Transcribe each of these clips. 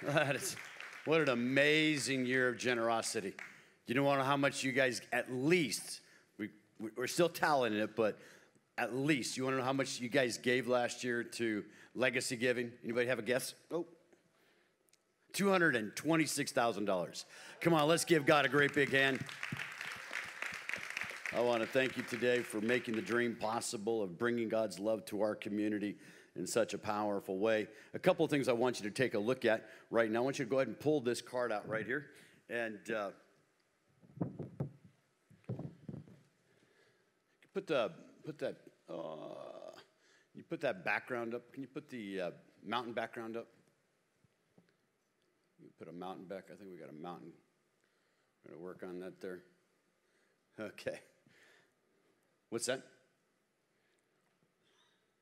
That is, what an amazing year of generosity. You don't know how much you guys, at least, we, we're still tallying it, but at least, you want to know how much you guys gave last year to legacy giving? Anybody have a guess? Oh, $226,000. Come on, let's give God a great big hand. I want to thank you today for making the dream possible of bringing God's love to our community in such a powerful way. A couple of things I want you to take a look at right now. I want you to go ahead and pull this card out right here. And uh, put, the, put that, uh, you put that background up. Can you put the uh, mountain background up? You put a mountain back. I think we got a mountain. We're going to work on that there. Okay. What's that?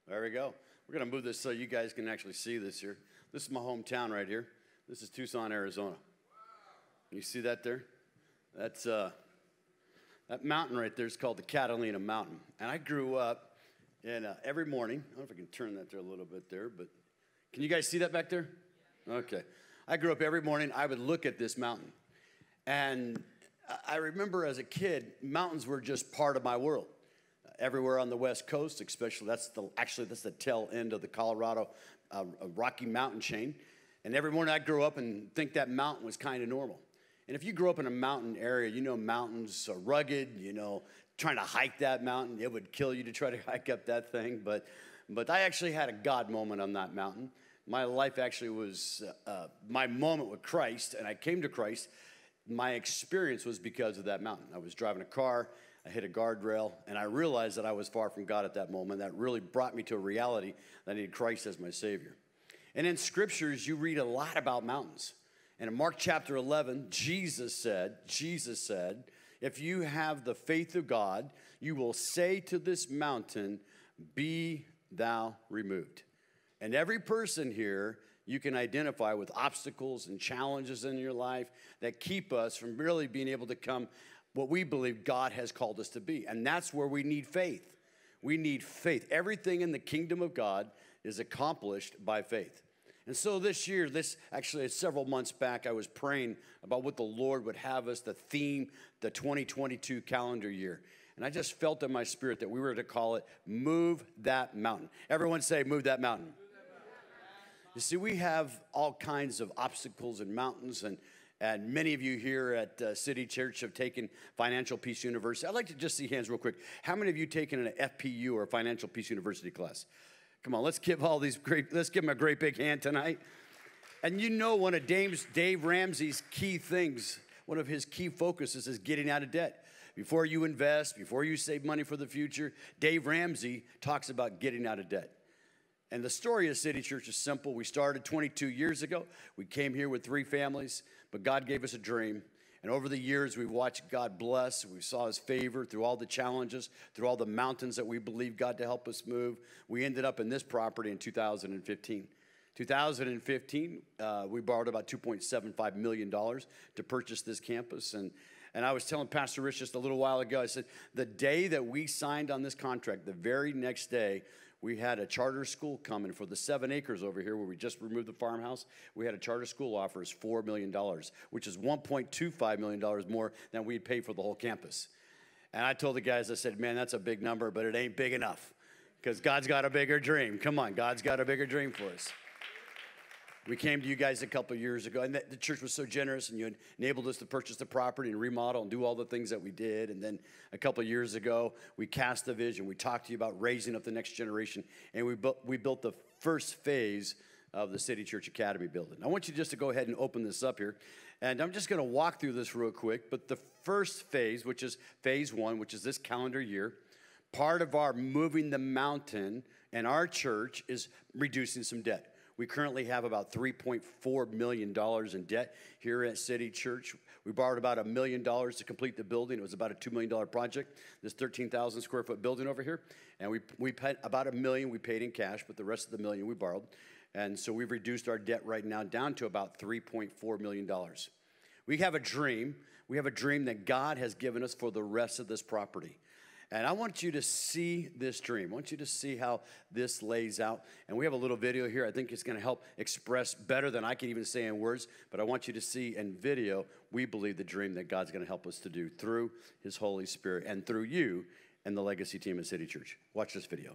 There we go. We're going to move this so you guys can actually see this here. This is my hometown right here. This is Tucson, Arizona. You see that there? That's uh, that mountain right there is called the Catalina Mountain. And I grew up, and uh, every morning, I don't know if I can turn that there a little bit there, but can you guys see that back there? Okay. I grew up every morning, I would look at this mountain. And I remember as a kid, mountains were just part of my world everywhere on the West Coast, especially that's the actually that's the tail end of the Colorado uh, Rocky Mountain chain. And every morning I grew up and think that mountain was kind of normal. And if you grew up in a mountain area, you know mountains are rugged. You know, trying to hike that mountain, it would kill you to try to hike up that thing. But but I actually had a God moment on that mountain. My life actually was uh, uh my moment with Christ, and I came to Christ. My experience was because of that mountain. I was driving a car I hit a guardrail, and I realized that I was far from God at that moment. That really brought me to a reality that I needed Christ as my Savior. And in scriptures, you read a lot about mountains. And in Mark chapter 11, Jesus said, Jesus said, if you have the faith of God, you will say to this mountain, Be thou removed. And every person here you can identify with obstacles and challenges in your life that keep us from really being able to come what we believe God has called us to be. And that's where we need faith. We need faith. Everything in the kingdom of God is accomplished by faith. And so this year, this actually several months back, I was praying about what the Lord would have us, the theme, the 2022 calendar year. And I just felt in my spirit that we were to call it Move That Mountain. Everyone say, Move That Mountain. You see, we have all kinds of obstacles and mountains, and and many of you here at uh, City Church have taken Financial Peace University. I'd like to just see hands real quick. How many of you taken an FPU or Financial Peace University class? Come on, let's give all these great, let's give them a great big hand tonight. And you know one of Dave Ramsey's key things, one of his key focuses is getting out of debt. Before you invest, before you save money for the future, Dave Ramsey talks about getting out of debt. And the story of City Church is simple. We started 22 years ago. We came here with three families. But God gave us a dream. And over the years, we've watched God bless. We saw his favor through all the challenges, through all the mountains that we believed God to help us move. We ended up in this property in 2015. 2015, uh, we borrowed about $2.75 million to purchase this campus. And, and I was telling Pastor Rich just a little while ago, I said, the day that we signed on this contract, the very next day, we had a charter school coming for the seven acres over here where we just removed the farmhouse. We had a charter school offer us $4 million, which is $1.25 million more than we'd pay for the whole campus. And I told the guys, I said, man, that's a big number, but it ain't big enough because God's got a bigger dream. Come on, God's got a bigger dream for us. We came to you guys a couple years ago, and the church was so generous, and you enabled us to purchase the property and remodel and do all the things that we did. And then a couple years ago, we cast the vision. We talked to you about raising up the next generation, and we built, we built the first phase of the City Church Academy building. I want you just to go ahead and open this up here. And I'm just going to walk through this real quick. But the first phase, which is phase one, which is this calendar year, part of our moving the mountain and our church is reducing some debt. We currently have about $3.4 million in debt here at City Church. We borrowed about a million dollars to complete the building. It was about a $2 million project, this 13,000 square foot building over here. And we, we paid about a million we paid in cash, but the rest of the million we borrowed. And so we've reduced our debt right now down to about $3.4 million. We have a dream. We have a dream that God has given us for the rest of this property. And I want you to see this dream. I want you to see how this lays out. And we have a little video here. I think it's going to help express better than I can even say in words. But I want you to see in video, we believe the dream that God's going to help us to do through His Holy Spirit and through you and the legacy team at City Church. Watch this video.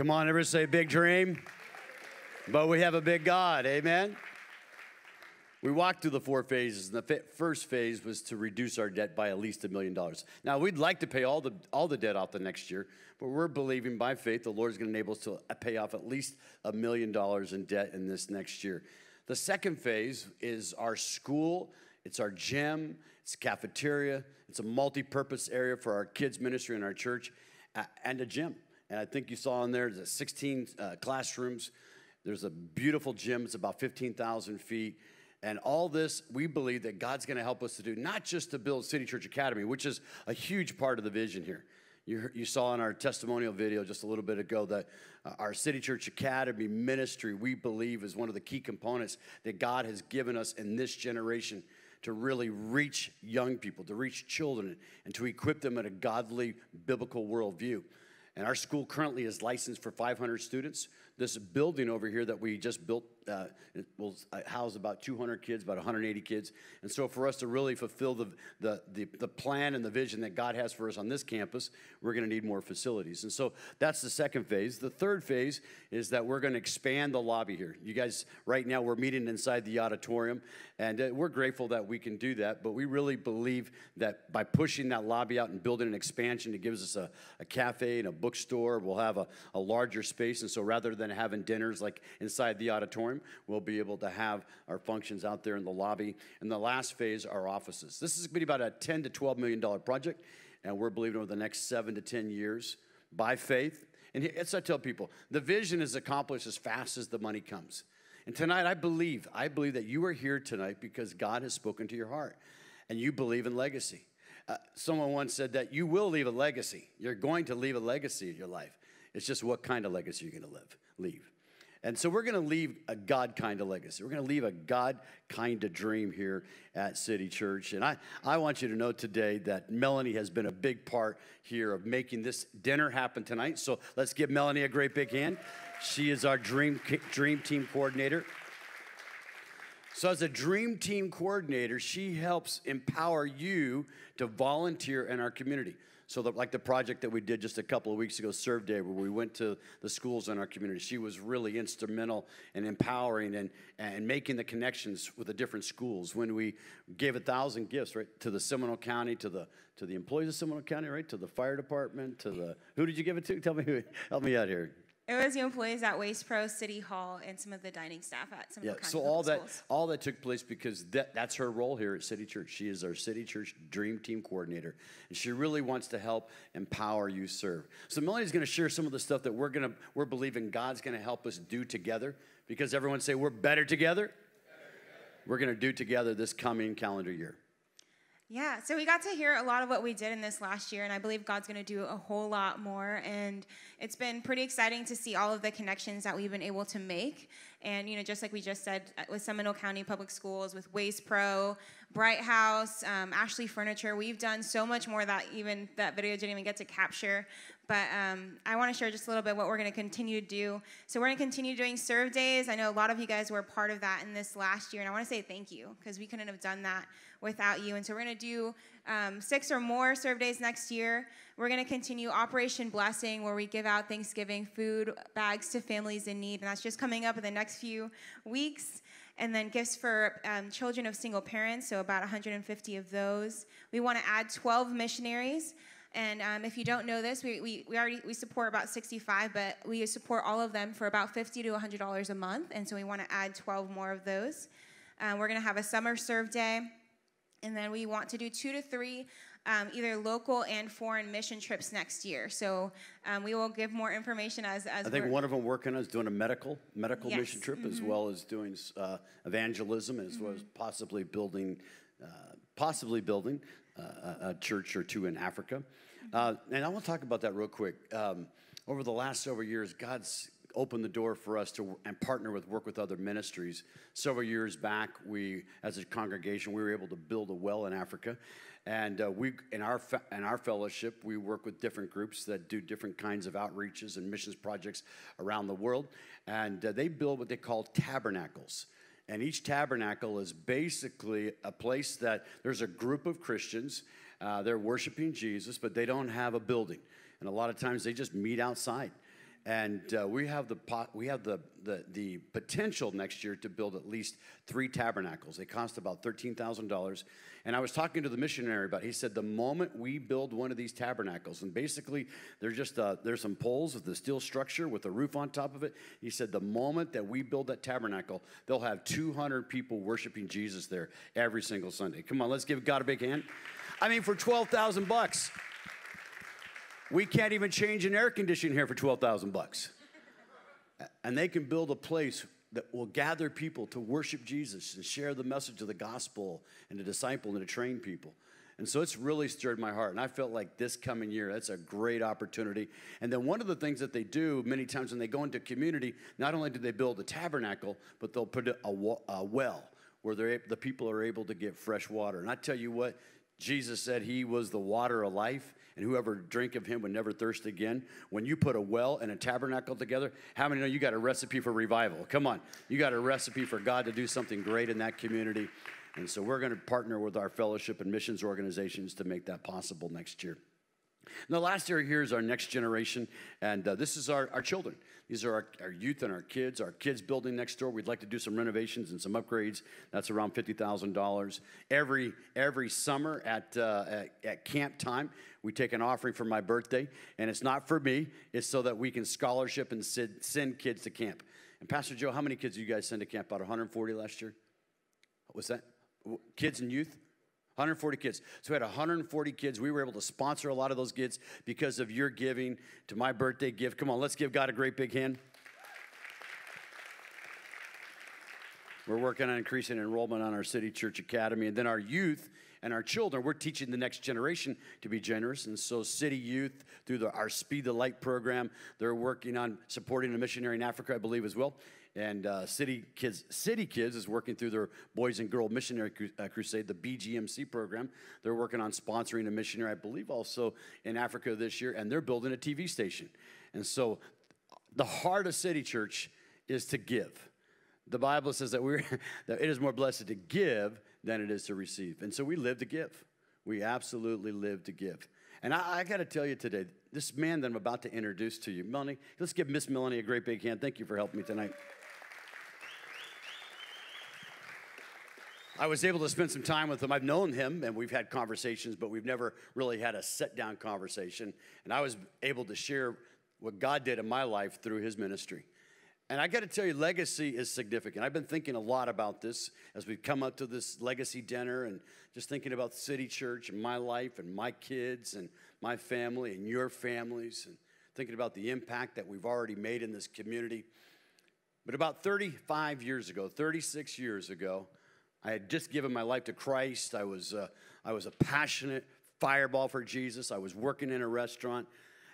Come on, everybody say big dream. But we have a big God, amen? We walked through the four phases, and the first phase was to reduce our debt by at least a million dollars. Now, we'd like to pay all the, all the debt off the next year, but we're believing by faith the Lord's going to enable us to uh, pay off at least a million dollars in debt in this next year. The second phase is our school, it's our gym, it's cafeteria, it's a multi purpose area for our kids' ministry in our church, and a gym. And I think you saw in there, there's 16 uh, classrooms. There's a beautiful gym. It's about 15,000 feet. And all this, we believe that God's going to help us to do, not just to build City Church Academy, which is a huge part of the vision here. You, you saw in our testimonial video just a little bit ago that uh, our City Church Academy ministry, we believe, is one of the key components that God has given us in this generation to really reach young people, to reach children, and to equip them in a godly biblical worldview. And our school currently is licensed for 500 students. This building over here that we just built uh, will uh, house about 200 kids, about 180 kids. And so, for us to really fulfill the, the, the, the plan and the vision that God has for us on this campus, we're going to need more facilities. And so, that's the second phase. The third phase is that we're going to expand the lobby here. You guys, right now, we're meeting inside the auditorium, and uh, we're grateful that we can do that. But we really believe that by pushing that lobby out and building an expansion, it gives us a, a cafe and a bookstore. We'll have a, a larger space. And so, rather than having dinners like inside the auditorium, we'll be able to have our functions out there in the lobby. And the last phase, our offices. This is going to be about a 10 to 12 million dollar project, and we're believing over the next seven to 10 years by faith. And as I tell people, the vision is accomplished as fast as the money comes. And tonight, I believe, I believe that you are here tonight because God has spoken to your heart, and you believe in legacy. Uh, someone once said that you will leave a legacy. You're going to leave a legacy in your life. It's just what kind of legacy you're going to live, leave. And so we're going to leave a God kind of legacy. We're going to leave a God kind of dream here at City Church. And I, I want you to know today that Melanie has been a big part here of making this dinner happen tonight. So let's give Melanie a great big hand. She is our dream, dream team coordinator. So, as a dream team coordinator, she helps empower you to volunteer in our community. So, the, like the project that we did just a couple of weeks ago, Serve Day, where we went to the schools in our community, she was really instrumental in empowering and, and making the connections with the different schools. When we gave a thousand gifts, right, to the Seminole County, to the to the employees of Seminole County, right, to the fire department, to the who did you give it to? Tell me. Help me out here. It was the employees at Waste Pro, City Hall, and some of the dining staff at some yeah, of the so all that all that took place because that, that's her role here at City Church. She is our City Church Dream Team coordinator, and she really wants to help empower you serve. So Melanie's going to share some of the stuff that we're going to we're believing God's going to help us do together because everyone say we're better together. Better together. We're going to do together this coming calendar year. Yeah, so we got to hear a lot of what we did in this last year, and I believe God's going to do a whole lot more. And it's been pretty exciting to see all of the connections that we've been able to make. And, you know, just like we just said uh, with Seminole County Public Schools, with Waste Pro, Bright House, um, Ashley Furniture, we've done so much more that even that video didn't even get to capture. But um, I want to share just a little bit what we're going to continue to do. So we're going to continue doing serve days. I know a lot of you guys were part of that in this last year, and I want to say thank you because we couldn't have done that without you. And so we're going to do um, six or more serve days next year. We're going to continue Operation Blessing, where we give out Thanksgiving food bags to families in need, and that's just coming up in the next few weeks. And then gifts for um, children of single parents, so about 150 of those. We want to add 12 missionaries. And um, if you don't know this, we, we, we already we support about 65, but we support all of them for about 50 to 100 dollars a month. And so we want to add 12 more of those. Um, we're going to have a summer serve day. And then we want to do two to three um, either local and foreign mission trips next year. So um, we will give more information as, as I think one of them working on is doing a medical medical yes. mission trip mm-hmm. as well as doing uh, evangelism as mm-hmm. well as mm-hmm. possibly building uh, possibly building uh, a church or two in Africa. Mm-hmm. Uh, and I want to talk about that real quick. Um, over the last several years, God's opened the door for us to and partner with work with other ministries. Several years back, we, as a congregation, we were able to build a well in Africa, and uh, we in our in our fellowship, we work with different groups that do different kinds of outreaches and missions projects around the world, and uh, they build what they call tabernacles. And each tabernacle is basically a place that there's a group of Christians. Uh, they're worshiping Jesus, but they don't have a building. And a lot of times they just meet outside. And uh, we have, the, we have the, the, the potential next year to build at least three tabernacles. They cost about $13,000. And I was talking to the missionary about it. He said, the moment we build one of these tabernacles, and basically they're just, uh, there's some poles with the steel structure with a roof on top of it. He said, the moment that we build that tabernacle, they'll have 200 people worshiping Jesus there every single Sunday. Come on, let's give God a big hand. I mean, for 12,000 bucks. We can't even change an air conditioner here for 12,000 bucks. And they can build a place that will gather people to worship Jesus and share the message of the gospel and to disciple and to train people. And so it's really stirred my heart. And I felt like this coming year, that's a great opportunity. And then one of the things that they do many times when they go into community, not only do they build a tabernacle, but they'll put a, a well where the people are able to get fresh water. And I tell you what, Jesus said he was the water of life and whoever drink of him would never thirst again. When you put a well and a tabernacle together, how many know you got a recipe for revival? Come on. You got a recipe for God to do something great in that community. And so we're going to partner with our fellowship and missions organizations to make that possible next year. Now, the last area here is our next generation, and uh, this is our, our children. These are our, our, youth and our kids. Our kids building next door. We'd like to do some renovations and some upgrades. That's around fifty thousand dollars every every summer at, uh, at, at camp time. We take an offering for my birthday, and it's not for me. It's so that we can scholarship and send, send kids to camp. And Pastor Joe, how many kids did you guys send to camp? About 140 last year. What's that? Kids and youth. 140 kids. So we had 140 kids. We were able to sponsor a lot of those kids because of your giving to my birthday gift. Come on, let's give God a great big hand. We're working on increasing enrollment on our City Church Academy. And then our youth and our children, we're teaching the next generation to be generous. And so, City Youth, through the, our Speed the Light program, they're working on supporting a missionary in Africa, I believe, as well. And uh, City Kids, City Kids is working through their Boys and Girl Missionary uh, Crusade, the BGMC program. They're working on sponsoring a missionary, I believe, also in Africa this year, and they're building a TV station. And so, the heart of City Church is to give. the Bible says that, we're, that it is more blessed to give than it is to receive. And so we live to give. We absolutely live to give. And I, I got to tell you today, this man that I'm about to introduce to you, Melanie, let's give Miss Melanie a great big hand. Thank you for helping me tonight. I was able to spend some time with him. I've known him and we've had conversations, but we've never really had a sit down conversation. And I was able to share what God did in my life through his ministry. And I got to tell you, legacy is significant. I've been thinking a lot about this as we've come up to this legacy dinner and just thinking about City Church and my life and my kids and my family and your families and thinking about the impact that we've already made in this community. But about 35 years ago, 36 years ago, I had just given my life to Christ. I was, uh, I was a passionate fireball for Jesus. I was working in a restaurant.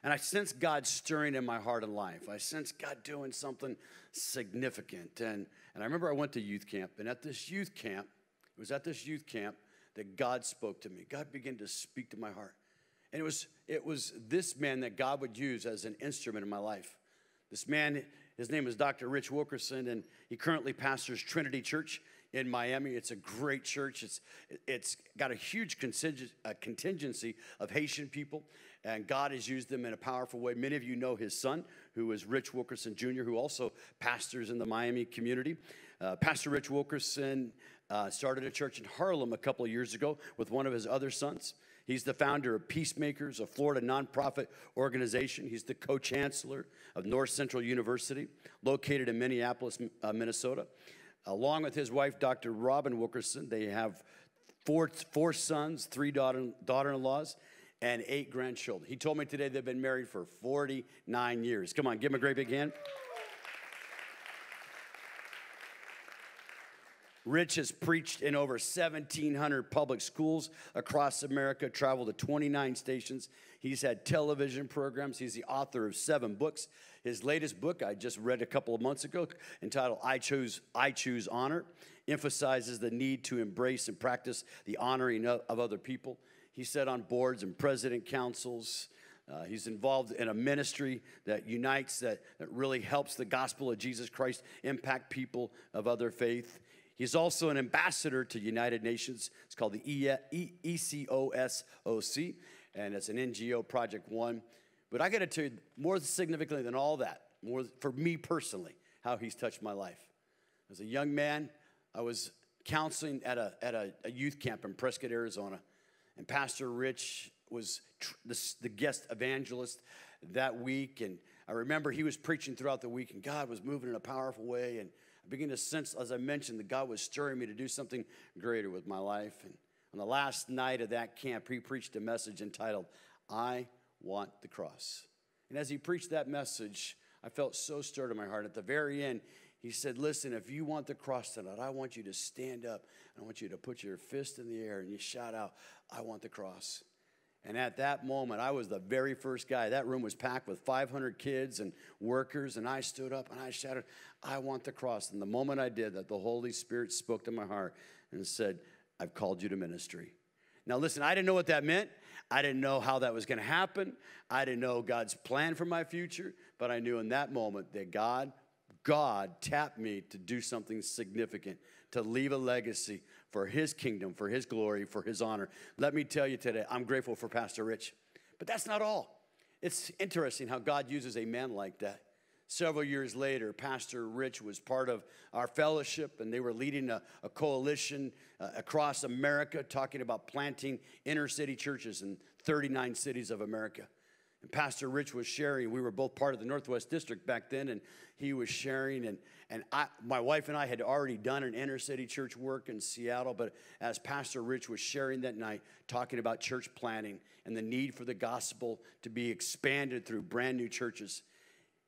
And I sensed God stirring in my heart and life. I sensed God doing something significant. And, and I remember I went to youth camp, and at this youth camp, it was at this youth camp that God spoke to me. God began to speak to my heart. And it was, it was this man that God would use as an instrument in my life. This man, his name is Dr. Rich Wilkerson, and he currently pastors Trinity Church in Miami. It's a great church. It's, it's got a huge contingency of Haitian people, and God has used them in a powerful way. Many of you know his son, who is Rich Wilkerson Jr., who also pastors in the Miami community. Uh, Pastor Rich Wilkerson uh, started a church in Harlem a couple of years ago with one of his other sons. He's the founder of Peacemakers, a Florida nonprofit organization. He's the co chancellor of North Central University, located in Minneapolis, uh, Minnesota. Along with his wife, Dr. Robin Wilkerson, they have four, four sons, three daughter, daughter in laws, and eight grandchildren. He told me today they've been married for 49 years. Come on, give him a great big hand. Rich has preached in over 1,700 public schools across America, traveled to 29 stations. He's had television programs. He's the author of seven books. His latest book, I just read a couple of months ago, entitled I Choose, I Choose Honor, emphasizes the need to embrace and practice the honoring of, of other people. He sat on boards and president councils. Uh, he's involved in a ministry that unites, that, that really helps the gospel of Jesus Christ impact people of other faith. He's also an ambassador to United Nations. It's called the ECOSOC, and it's an NGO, Project One. But I got to tell you, more significantly than all that, more for me personally, how he's touched my life. As a young man, I was counseling at a, at a, a youth camp in Prescott, Arizona, and Pastor Rich was the, the guest evangelist that week. And I remember he was preaching throughout the week, and God was moving in a powerful way. And I began to sense, as I mentioned, that God was stirring me to do something greater with my life. And on the last night of that camp, he preached a message entitled, I Want the Cross. And as he preached that message, I felt so stirred in my heart. At the very end, he said, Listen, if you want the cross tonight, I want you to stand up. I want you to put your fist in the air and you shout out, I want the cross. And at that moment, I was the very first guy. That room was packed with 500 kids and workers, and I stood up and I shouted, I want the cross. And the moment I did that, the Holy Spirit spoke to my heart and said, I've called you to ministry. Now, listen, I didn't know what that meant. I didn't know how that was going to happen. I didn't know God's plan for my future, but I knew in that moment that God, God tapped me to do something significant, to leave a legacy for his kingdom, for his glory, for his honor. Let me tell you today, I'm grateful for Pastor Rich. But that's not all. It's interesting how God uses a man like that. Several years later, Pastor Rich was part of our fellowship, and they were leading a, a coalition uh, across America talking about planting inner city churches in 39 cities of America. And Pastor Rich was sharing, we were both part of the Northwest District back then, and he was sharing, and, and I, my wife and I had already done an inner city church work in Seattle, but as Pastor Rich was sharing that night, talking about church planting and the need for the gospel to be expanded through brand new churches,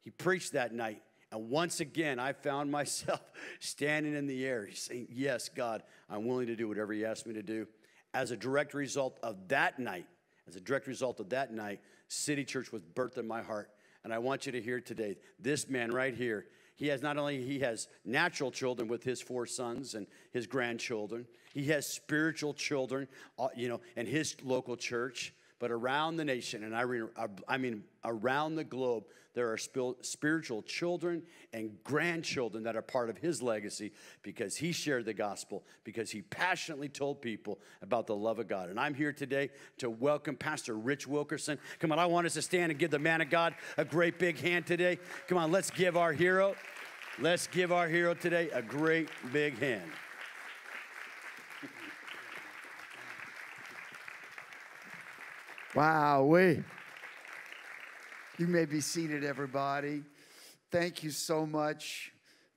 he preached that night. And once again, I found myself standing in the air saying, Yes, God, I'm willing to do whatever you ask me to do. As a direct result of that night, as a direct result of that night, City Church was birthed in my heart. And I want you to hear today, this man right here, he has not only he has natural children with his four sons and his grandchildren, he has spiritual children, uh, you know, in his local church. But around the nation, and I, re, uh, I mean around the globe, there are spiritual children and grandchildren that are part of his legacy because he shared the gospel, because he passionately told people about the love of God. And I'm here today to welcome Pastor Rich Wilkerson. Come on, I want us to stand and give the man of God a great big hand today. Come on, let's give our hero, let's give our hero today a great big hand. Wow, we. You may be seated, everybody. Thank you so much,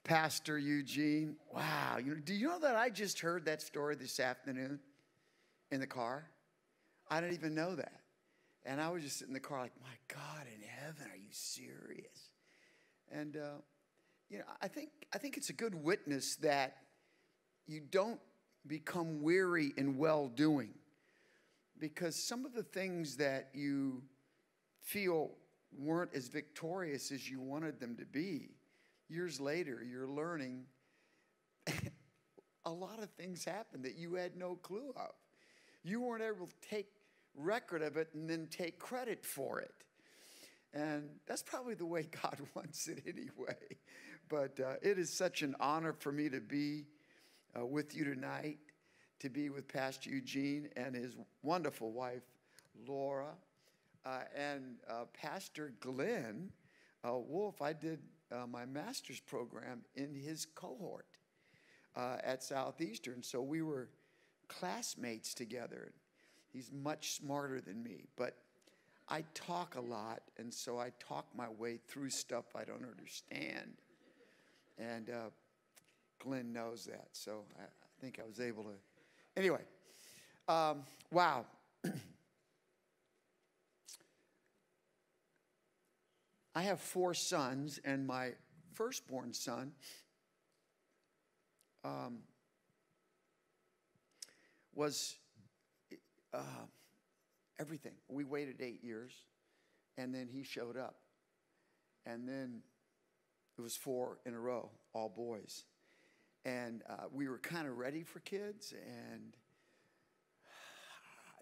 Pastor Eugene. Wow, you know, do you know that I just heard that story this afternoon in the car? I didn't even know that. And I was just sitting in the car like, my God in heaven, are you serious? And uh, you know, I think I think it's a good witness that you don't become weary in well doing. Because some of the things that you feel weren't as victorious as you wanted them to be. Years later, you're learning a lot of things happened that you had no clue of. You weren't able to take record of it and then take credit for it. And that's probably the way God wants it anyway. But uh, it is such an honor for me to be uh, with you tonight, to be with Pastor Eugene and his wonderful wife, Laura. Uh, and uh, Pastor Glenn uh, Wolf, I did uh, my master's program in his cohort uh, at Southeastern. So we were classmates together. He's much smarter than me, but I talk a lot, and so I talk my way through stuff I don't understand. And uh, Glenn knows that, so I, I, think I was able to. Anyway, um, wow. I have four sons, and my firstborn son um, was uh, everything. We waited eight years, and then he showed up. And then it was four in a row, all boys. And uh, we were kind of ready for kids, and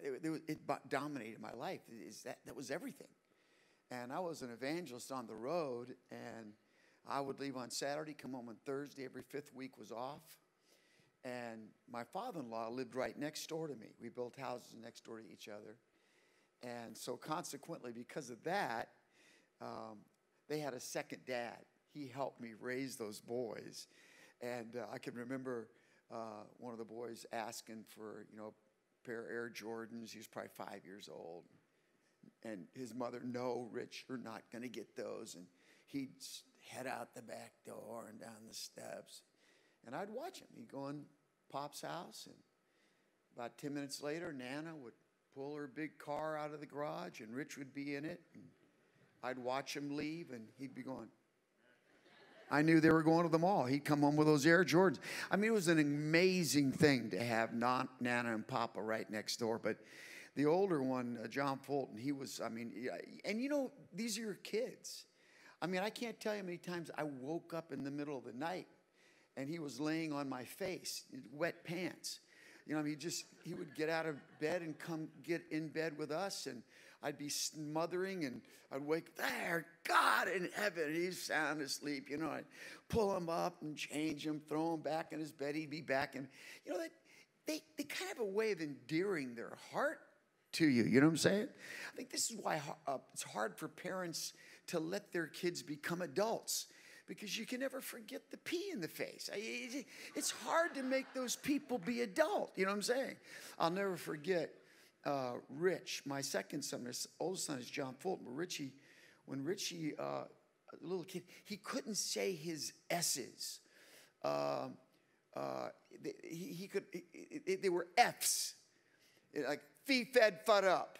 it, it, it dominated my life. Is that, that was everything. And I was an evangelist on the road, and I would leave on Saturday, come home on Thursday. Every fifth week was off. And my father in law lived right next door to me. We built houses next door to each other. And so, consequently, because of that, um, they had a second dad. He helped me raise those boys. And uh, I can remember uh, one of the boys asking for, you know, a pair of Air Jordans. He was probably five years old and his mother, no, Rich, you're not going to get those. And he'd head out the back door and down the steps. And I'd watch him. He'd go in Pop's house, and about 10 minutes later, Nana would pull her big car out of the garage, and Rich would be in it. And I'd watch him leave, and he'd be going. I knew they were going to the mall. He'd come home with those Air Jordans. I mean, it was an amazing thing to have Nana and Papa right next door. But the older one, uh, John Fulton, he was, I mean, and you know, these are your kids. I mean, I can't tell you how many times I woke up in the middle of the night and he was laying on my face, wet pants. You know, I he just, he would get out of bed and come get in bed with us, and I'd be smothering, and I'd wake, there, God in heaven, he's sound asleep. You know, I'd pull him up and change him, throw him back in his bed, he'd be back. And, you know, that, they, they kind of have a way of endearing their heart to you. You know what I'm saying? I think this is why uh, it's hard for parents to let their kids become adults because you can never forget the pee in the face. It's hard to make those people be adult. You know what I'm saying? I'll never forget uh, Rich, my second son. My oldest son is John Fulton. But Richie, when Richie, uh, a little kid, he couldn't say his S's. Uh, uh he, he, could. they were F's. Like fee fed fud up.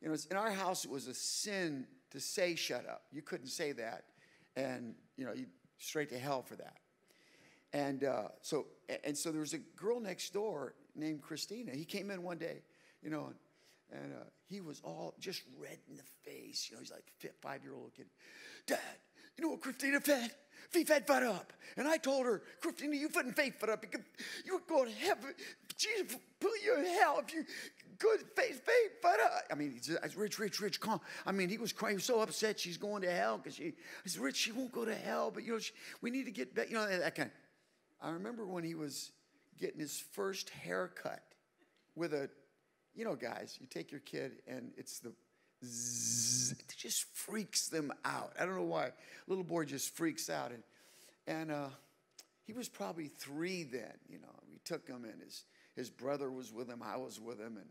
You know, in our house, it was a sin to say shut up. You couldn't say that. And, you know, you straight to hell for that. And uh, so, and so there was a girl next door named Christina. He came in one day, you know, and, and uh, he was all just red in the face. You know, he's like five year old kid. Dad, you know what Christina fed? Fee fed fed up. And I told her, Christina, you couldn't faith fed up. You would go to heaven. Jesus put you in hell if you good faith, faith, but uh, I mean, he's just, rich, rich, rich, calm. I mean, he was crying, he was so upset she's going to hell because she, said, Rich, she won't go to hell, but you know, she, we need to get back, you know, that kind. Of, I remember when he was getting his first haircut with a, you know, guys, you take your kid and it's the zzz, it just freaks them out. I don't know why. Little boy just freaks out. And, and uh, he was probably three then, you know. We took him and his, his brother was with him, I was with him, and,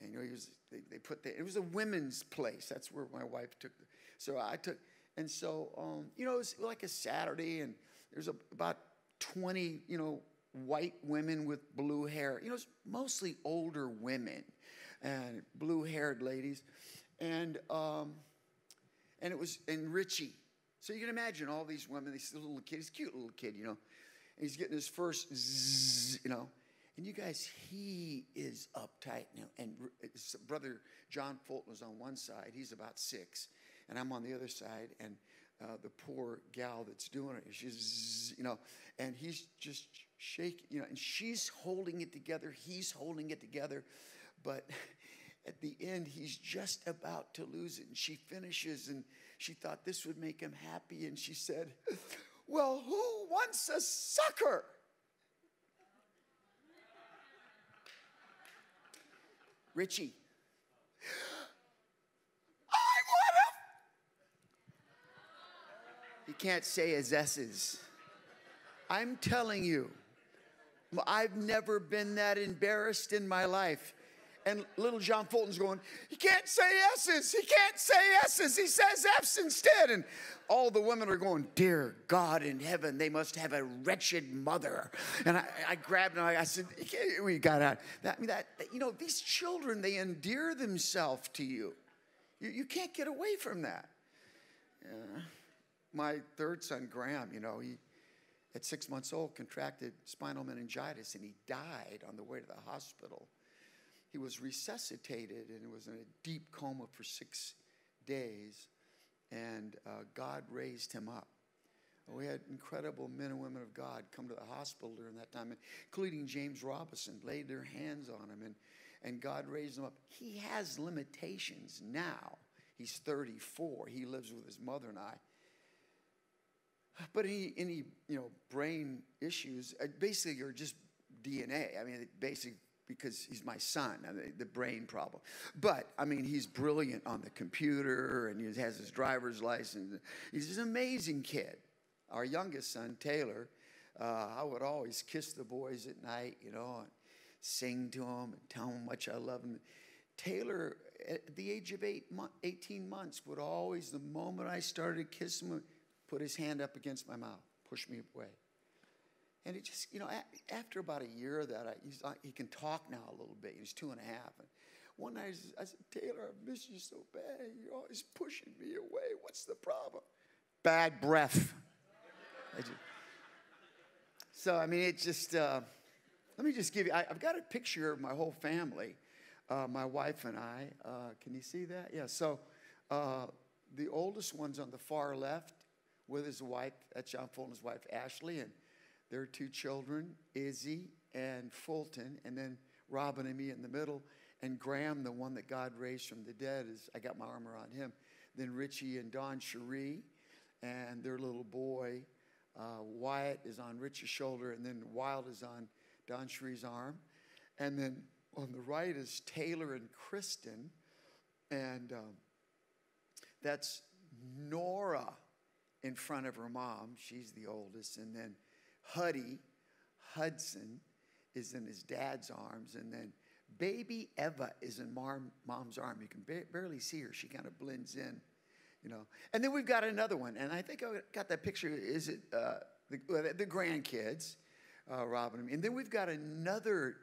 and you know, he was, they, they put the, it was a women's place. That's where my wife took, the, so I took, and so, um, you know, it was like a Saturday, and there's about 20, you know, white women with blue hair. You know, it's mostly older women and blue haired ladies. And, um, and it was, and Richie. So you can imagine all these women, these little kid, he's cute little kid, you know. And he's getting his first, zzz, you know. And you guys, he is uptight now. And brother John Fulton was on one side. He's about six. And I'm on the other side. And uh, the poor gal that's doing it, she's, you know, and he's just shaking, you know, and she's holding it together. He's holding it together. But at the end, he's just about to lose it. And she finishes, and she thought this would make him happy. And she said, Well, who wants a sucker? Richie. I want He can't say his S's. I'm telling you, I've never been that embarrassed in my life. And little John Fulton's going, he can't say S's. He can't say S's. He says F's instead. And all the women are going, Dear God in heaven, they must have a wretched mother. And I, I grabbed him. I said, We got out. That, that, you know, these children, they endear themselves to you. you. You can't get away from that. Yeah. My third son, Graham, you know, he, at six months old, contracted spinal meningitis and he died on the way to the hospital he was resuscitated and was in a deep coma for six days, and uh, God raised him up. We had incredible men and women of God come to the hospital during that time, including James Robison, laid their hands on him, and, and God raised him up. He has limitations now. He's 34. He lives with his mother and I. But any, any you know, brain issues, uh, basically, are just DNA. I mean, basically, because he's my son, I mean, the brain problem. But, I mean, he's brilliant on the computer and he has his driver's license. He's an amazing kid. Our youngest son, Taylor, uh, I would always kiss the boys at night, you know, and sing to them and tell them how much I love them. Taylor, at the age of eight, 18 months, would always, the moment I started kissing him, put his hand up against my mouth, push me away. And it just, you know, after about a year of that, I, he's, he can talk now a little bit. He's two and a half. And one night I said, Taylor, I miss you so bad. You're always pushing me away. What's the problem? Bad breath. I just, so, I mean, it just, uh, let me just give you, I, have got a picture of my whole family, uh, my wife and I. Uh, can you see that? Yeah, so uh, the oldest one's on the far left with his wife, that's John Fulton's wife, Ashley, and their two children, Izzy and Fulton, and then Robin and me in the middle, and Graham, the one that God raised from the dead, is I got my arm around him. Then Richie and DawnCheré, and their little boy, uh, Wyatt, is on Richie's shoulder, and then Wild is on DawnCheré's arm. And then on the right is Taylor and Kristen, and um, that's Nora in front of her mom. She's the oldest, and then Huddy, Hudson, is in his dad's arms, and then baby Eva is in mom, mom's arm. You can ba- barely see her; she kind of blends in, you know. And then we've got another one, and I think I got that picture. Is it uh, the, the grandkids, uh, Robin? And then we've got another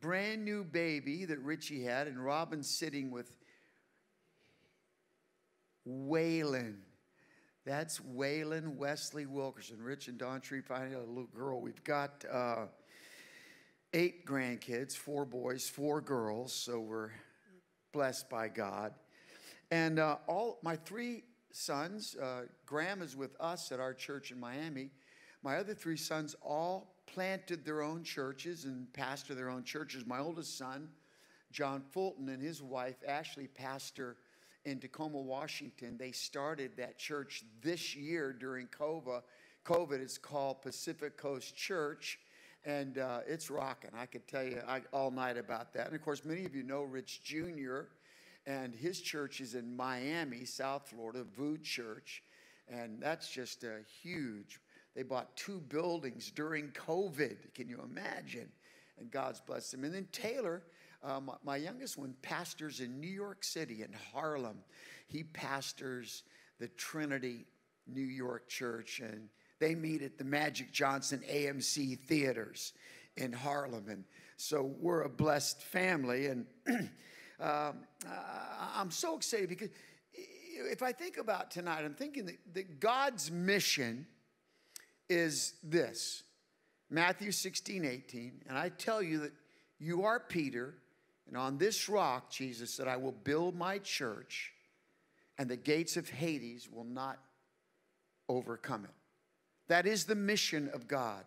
brand new baby that Richie had, and Robin's sitting with Waylon. That's Waylon Wesley Wilkerson. Rich and Don Tree finding a little girl. We've got uh, eight grandkids, four boys, four girls. So we're blessed by God. And uh, all my three sons, uh, Graham is with us at our church in Miami. My other three sons all planted their own churches and pastor their own churches. My oldest son, John Fulton and his wife, Ashley, pastor in Tacoma, Washington. They started that church this year during COVID. COVID is called Pacific Coast Church, and uh, it's rocking. I could tell you I, all night about that. And of course, many of you know Rich Jr., and his church is in Miami, South Florida, VOUS Church, and that's just a huge. They bought two buildings during COVID. Can you imagine? And God's blessed them. And then Taylor, uh, my, my youngest one, pastors in New York City in Harlem. He pastors the Trinity New York Church, and they meet at the Magic Johnson AMC theaters in Harlem. And so we're a blessed family. And um, I'm so excited because if I think about tonight, I'm thinking that, that God's mission is this Matthew 16, 18. And I tell you that you are Peter, and on this rock, Jesus said, I will build my church, and the gates of Hades will not overcome it. That is the mission of God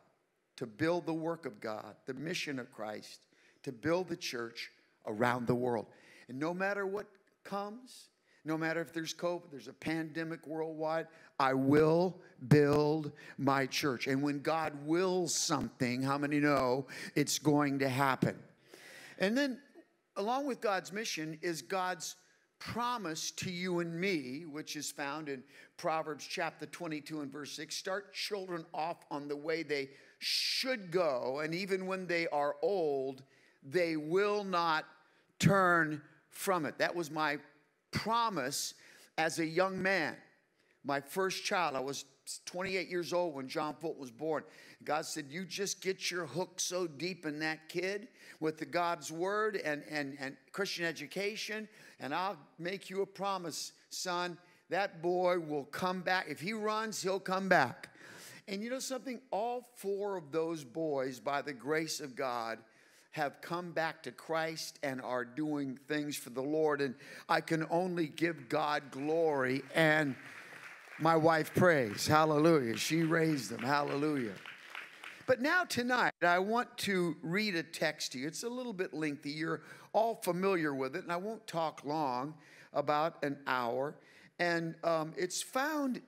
to build the work of God, the mission of Christ, to build the church around the world. And no matter what comes, no matter if there's COVID, there's a pandemic worldwide, I will build my church. And when God wills something, how many know it's going to happen? And then, along with God's mission, is God's promise to you and me, which is found in Proverbs chapter 22 and verse 6. Start children off on the way they should go, and even when they are old, they will not turn from it. That was my promise as a young man. My first child, I was 28 years old when John Fulton was born. God said, You just get your hook so deep in that kid with the God's word and, and, and Christian education, and I'll make you a promise, son. That boy will come back. If he runs, he'll come back. And you know something? All four of those boys, by the grace of God, have come back to Christ and are doing things for the Lord. And I can only give God glory and my wife prays. Hallelujah. She raised them. Hallelujah. But now, tonight, I want to read a text to you. It's a little bit lengthy. You're all familiar with it, and I won't talk long about an hour. And um, it's found.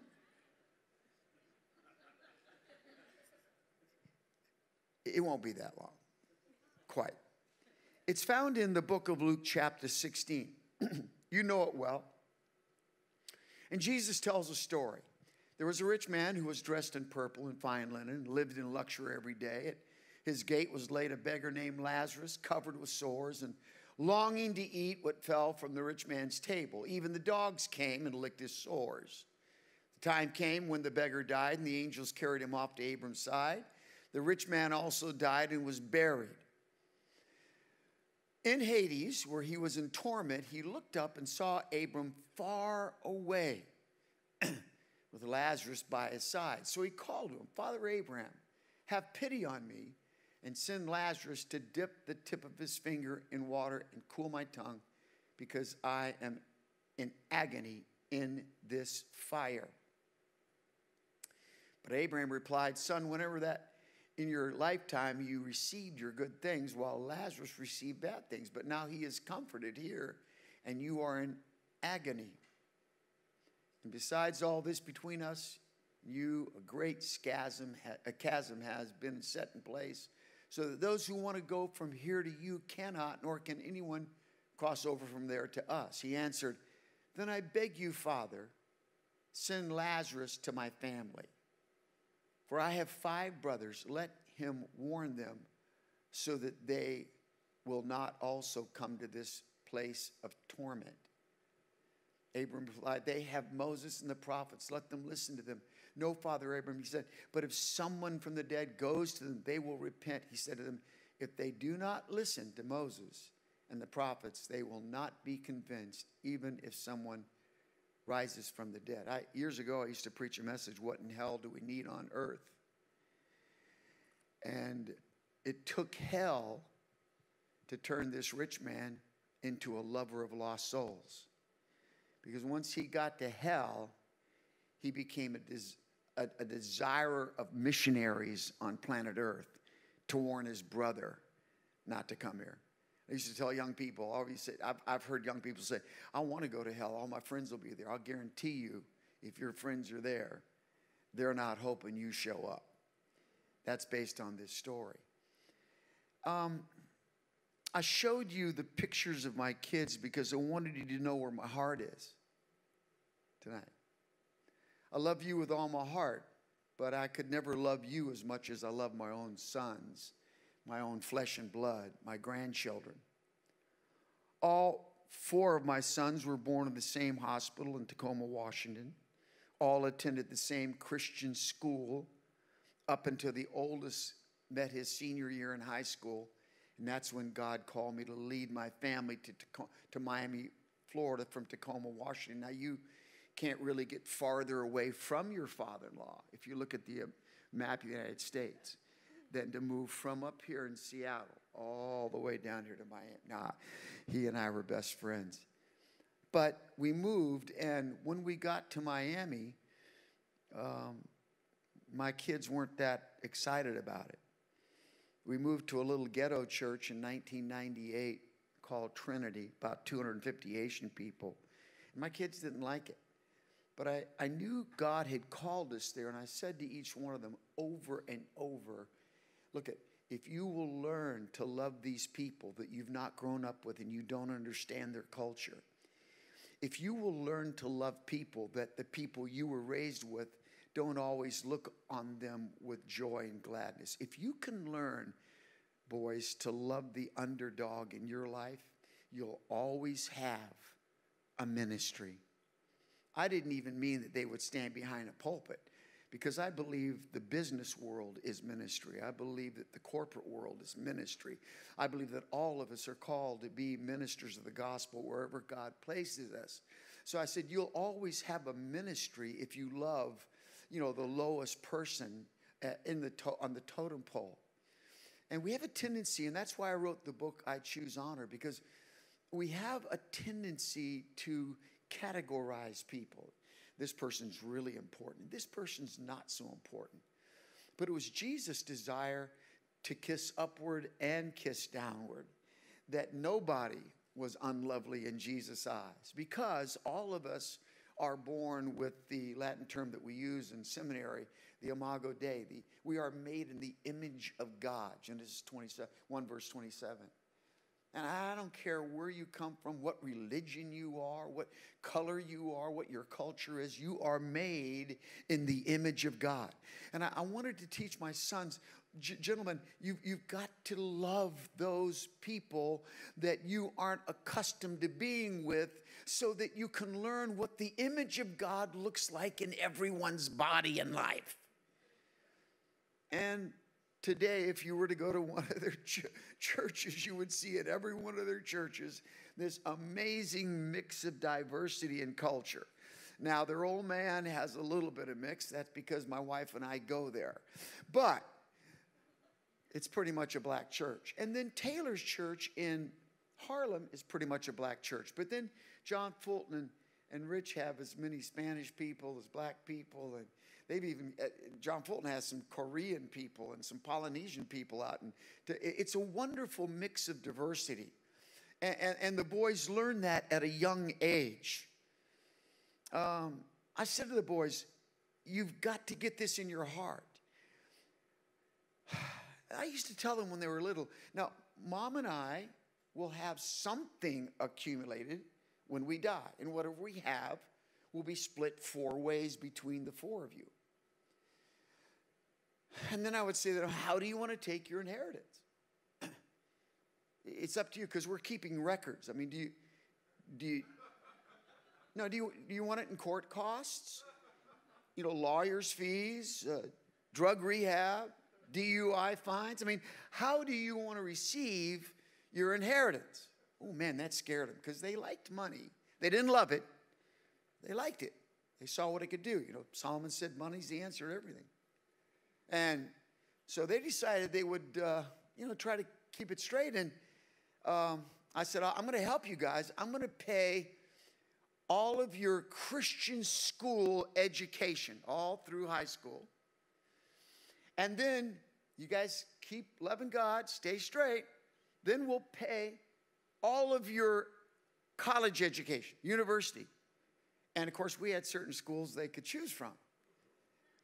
It won't be that long quite. It's found in the book of Luke, chapter 16. you know it well. And Jesus tells a story. There was a rich man who was dressed in purple and fine linen, lived in luxury every day. At his gate was laid a beggar named Lazarus, covered with sores and longing to eat what fell from the rich man's table. Even the dogs came and licked his sores. The time came when the beggar died, and the angels carried him off to Abram's side. The rich man also died and was buried. In Hades, where he was in torment, he looked up and saw Abram far away with Lazarus by his side. So he called to him, Father Abraham, have pity on me and send Lazarus to dip the tip of his finger in water and cool my tongue because I am in agony in this fire. But Abraham replied, Son, whenever that in your lifetime you received your good things while Lazarus received bad things, but now he is comforted here and you are in agony. And besides all this between us, you, a great chasm, a chasm has been set in place so that those who want to go from here to you cannot, nor can anyone cross over from there to us. He answered, Then I beg you, Father, send Lazarus to my family for I have five brothers. Let him warn them so that they will not also come to this place of torment. Abram replied, They have Moses and the prophets. Let them listen to them. No, Father Abram, he said, but if someone from the dead goes to them, they will repent. He said to them, If they do not listen to Moses and the prophets, they will not be convinced, even if someone rises from the dead. I, years ago, I used to preach a message, What in hell do we need on earth? And it took hell to turn this rich man into a lover of lost souls. Because once he got to hell, he became a, des- a, a desirer of missionaries on planet Earth to warn his brother not to come here. I used to tell young people, say, I've, I've heard young people say, I want to go to hell. All my friends will be there. I'll guarantee you, if your friends are there, they're not hoping you show up. That's based on this story. Um, I showed you the pictures of my kids because I wanted you to know where my heart is tonight. I love you with all my heart, but I could never love you as much as I love my own sons, my own flesh and blood, my grandchildren. All four of my sons were born in the same hospital in Tacoma, Washington. All attended the same Christian school up until the oldest met his senior year in high school. And that's when God called me to lead my family to, to Miami, Florida from Tacoma, Washington. Now, you can't really get farther away from your father in law if you look at the uh, map of the United States than to move from up here in Seattle all the way down here to Miami. Nah, he and I were best friends. But we moved, and when we got to Miami, um, my kids weren't that excited about it. We moved to a little ghetto church in 1998 called Trinity, about 250 Asian people. And my kids didn't like it. But I, I knew God had called us there, and I said to each one of them over and over look at if you will learn to love these people that you've not grown up with and you don't understand their culture, if you will learn to love people that the people you were raised with don't always look on them with joy and gladness, if you can learn, boys, to love the underdog in your life, you'll always have a ministry. I didn't even mean that they would stand behind a pulpit because I believe the business world is ministry. I believe that the corporate world is ministry. I believe that all of us are called to be ministers of the gospel wherever God places us. So I said, You'll always have a ministry if you love, you know, the lowest person uh, in the to- on the totem pole. And we have a tendency, and that's why I wrote the book, I Choose Honor, because we have a tendency to categorize people. This person's really important. This person's not so important. But it was Jesus' desire to kiss upward and kiss downward, that nobody was unlovely in Jesus' eyes, because all of us are born with the Latin term that we use in seminary, the imago Dei. The, we are made in the image of God, Genesis 27, 1 verse 27. And I don't care where you come from, what religion you are, what color you are, what your culture is, you are made in the image of God. And I, I wanted to teach my sons, gentlemen, you, you've got to love those people that you aren't accustomed to being with so that you can learn what the image of God looks like in everyone's body and life. And Today, if you were to go to one of their ch- churches, you would see at every one of their churches this amazing mix of diversity and culture. Now, their old man has a little bit of mix. That's because my wife and I go there. But it's pretty much a black church. And then Taylor's church in Harlem is pretty much a black church. But then John Fulton and, and Rich have as many Spanish people as black people and they've even uh, John Fulton has some Korean people and some Polynesian people out, and to, it's a wonderful mix of diversity, and, and, and, the boys learn that at a young age. Um, I said to the boys, "You've got to get this in your heart." I used to tell them when they were little. Now, mom and I will have something accumulated when we die, and whatever we have will be split four ways between the four of you. And then I would say, that, how do you want to take your inheritance? It's up to you because we're keeping records. I mean, do you, do you, no, do you, do you want it in court costs? You know, lawyers' fees, uh, drug rehab, DUI fines? I mean, how do you want to receive your inheritance? Oh man, that scared them because they liked money. They didn't love it, they liked it. They saw what it could do. You know, Solomon said money's the answer to everything. And so they decided they would, uh, you know, try to keep it straight. And um, I said, I'm going to help you guys. I'm going to pay all of your Christian school education, all through high school. And then you guys keep loving God, stay straight. Then we'll pay all of your college education, university. And of course, we had certain schools they could choose from.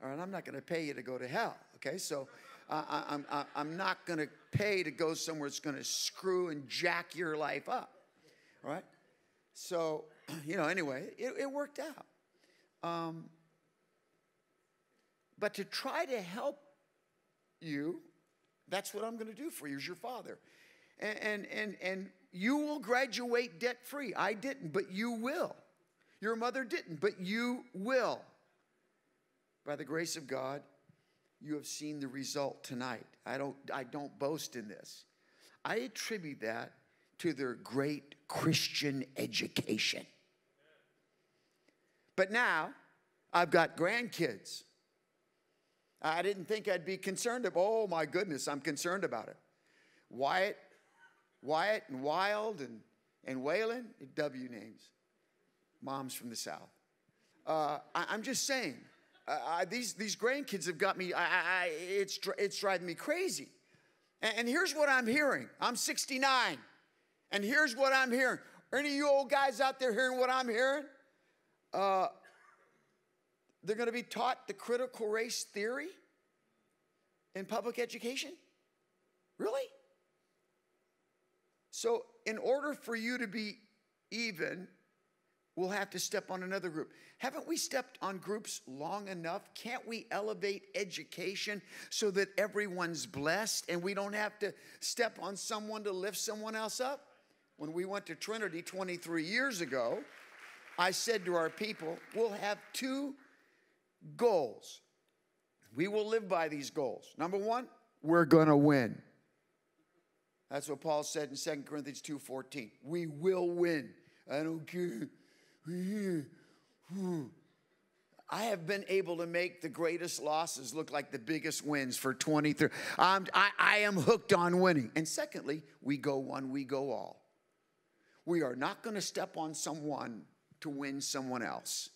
All right, I'm not going to pay you to go to hell, okay? So uh, I, I'm, I'm not going to pay to go somewhere that's going to screw and jack your life up, all right? So, you know, anyway, it, it worked out. Um, but to try to help you, that's what I'm going to do for you as your father. And, and, and, and you will graduate debt free. I didn't, but you will. Your mother didn't, but you will. By the grace of God, you have seen the result tonight. I don't, I don't boast in this. I attribute that to their great Christian education. But now I've got grandkids. I didn't think I'd be concerned. Oh my goodness, I'm concerned about it. Wyatt, Wyatt and Wild and, and Waylon, W names. Moms from the South. Uh, I, am just saying, uh, I, these, these grandkids have got me, I, I, it's, it's driving me crazy. And, and here's what I'm hearing I'm 69, and here's what I'm hearing. Are any of you old guys out there hearing what I'm hearing? Uh, they're going to be taught the critical race theory in public education? Really? So, in order for you to be even, we'll have to step on another group. Haven't we stepped on groups long enough? Can't we elevate education so that everyone's blessed and we don't have to step on someone to lift someone else up? When we went to Trinity 23 years ago, I said to our people, we'll have two goals. We will live by these goals. Number one, we're going to win. That's what Paul said in 2 Corinthians 2:14. We will win. I don't care. I have been able to make the greatest losses look like the biggest wins for 23. I'm, I, I am hooked on winning. And secondly, we go one, we go all. We are not going to step on someone to win someone else.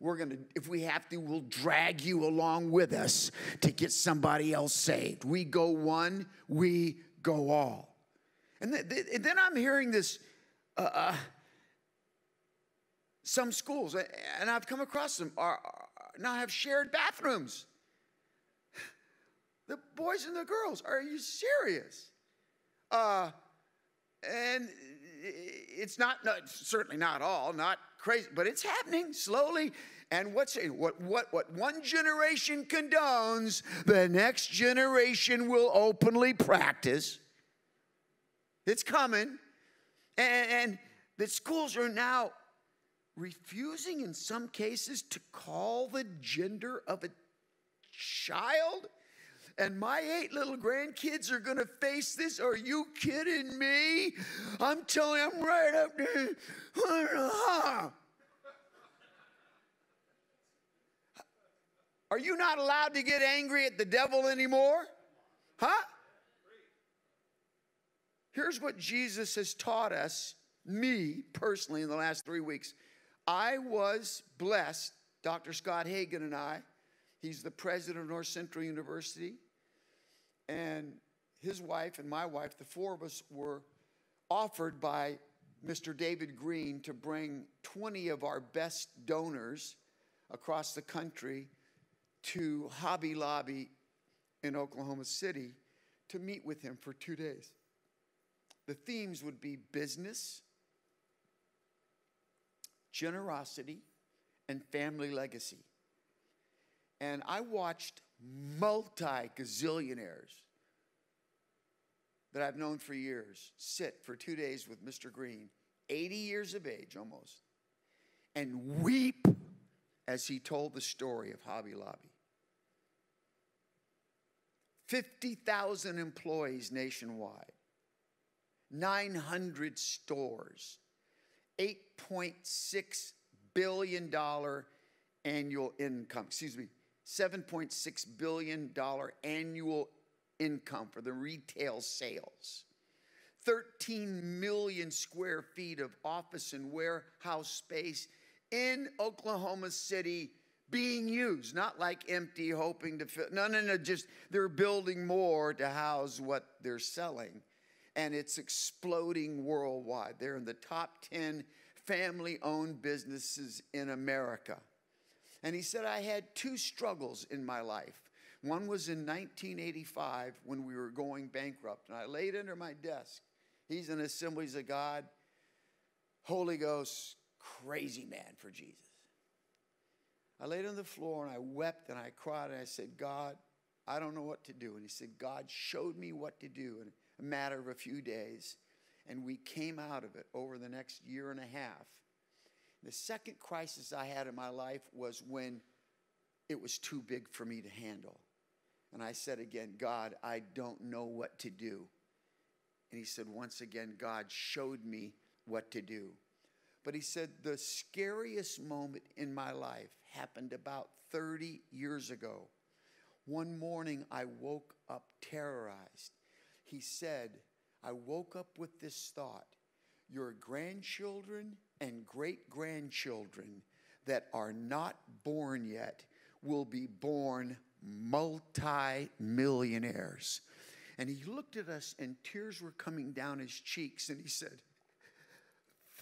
We're going to, if we have to, we'll drag you along with us to get somebody else saved. We go one, we go all. And, th- th- then I'm hearing this. Uh, uh, some schools, and I've come across them, are, are now have shared bathrooms. The boys and the girls, are you serious? Uh, and it's not, not, certainly not all, not crazy, but it's happening slowly. And what's what what what one generation condones, the next generation will openly practice. It's coming, and, and the schools are now refusing, in some cases, to call the gender of a child and my eight little grandkids are going to face this. Are you kidding me? I'm telling you, I'm right up there. Are you not allowed to get angry at the devil anymore? Huh? Here's what Jesus has taught us, me personally, in the last three weeks. I was blessed, Dr. Scott Hagan and I. He's the president of North Central University and his wife and my wife, the four of us were offered by Mr. David Green to bring 20 of our best donors across the country to Hobby Lobby in Oklahoma City to meet with him for two days. The themes would be business, generosity, and family legacy. And I watched multi gazillionaires that I've known for years sit for two days with Mr. Green, 80 years of age almost, and weep as he told the story of Hobby Lobby. 50,000 employees nationwide, 900 stores, $8.6 billion annual income, excuse me, $7.6 billion annual income for the retail sales. 13 million square feet of office and warehouse space in Oklahoma City being used, not like empty, hoping to fill. No, no, no, just they're building more to house what they're selling. and it's exploding worldwide. They're in the top 10 family owned businesses in America. And he said, I had two struggles in my life. One was in 1985 when we were going bankrupt, and I laid under my desk. He's in Assemblies of God, Holy Ghost, crazy man for Jesus. I laid on the floor and I wept and I cried and I said, God, I don't know what to do. And he said, God showed me what to do in a matter of a few days. And we came out of it over the next year and a half. The second crisis I had in my life was when it was too big for me to handle. And I said again, God, I don't know what to do. And he said, once again, God showed me what to do. But he said, the scariest moment in my life happened about 30 years ago. One morning, I woke up terrorized. He said, I woke up with this thought your grandchildren and great grandchildren that are not born yet will be born multi millionaires. And he looked at us, and tears were coming down his cheeks, and he said,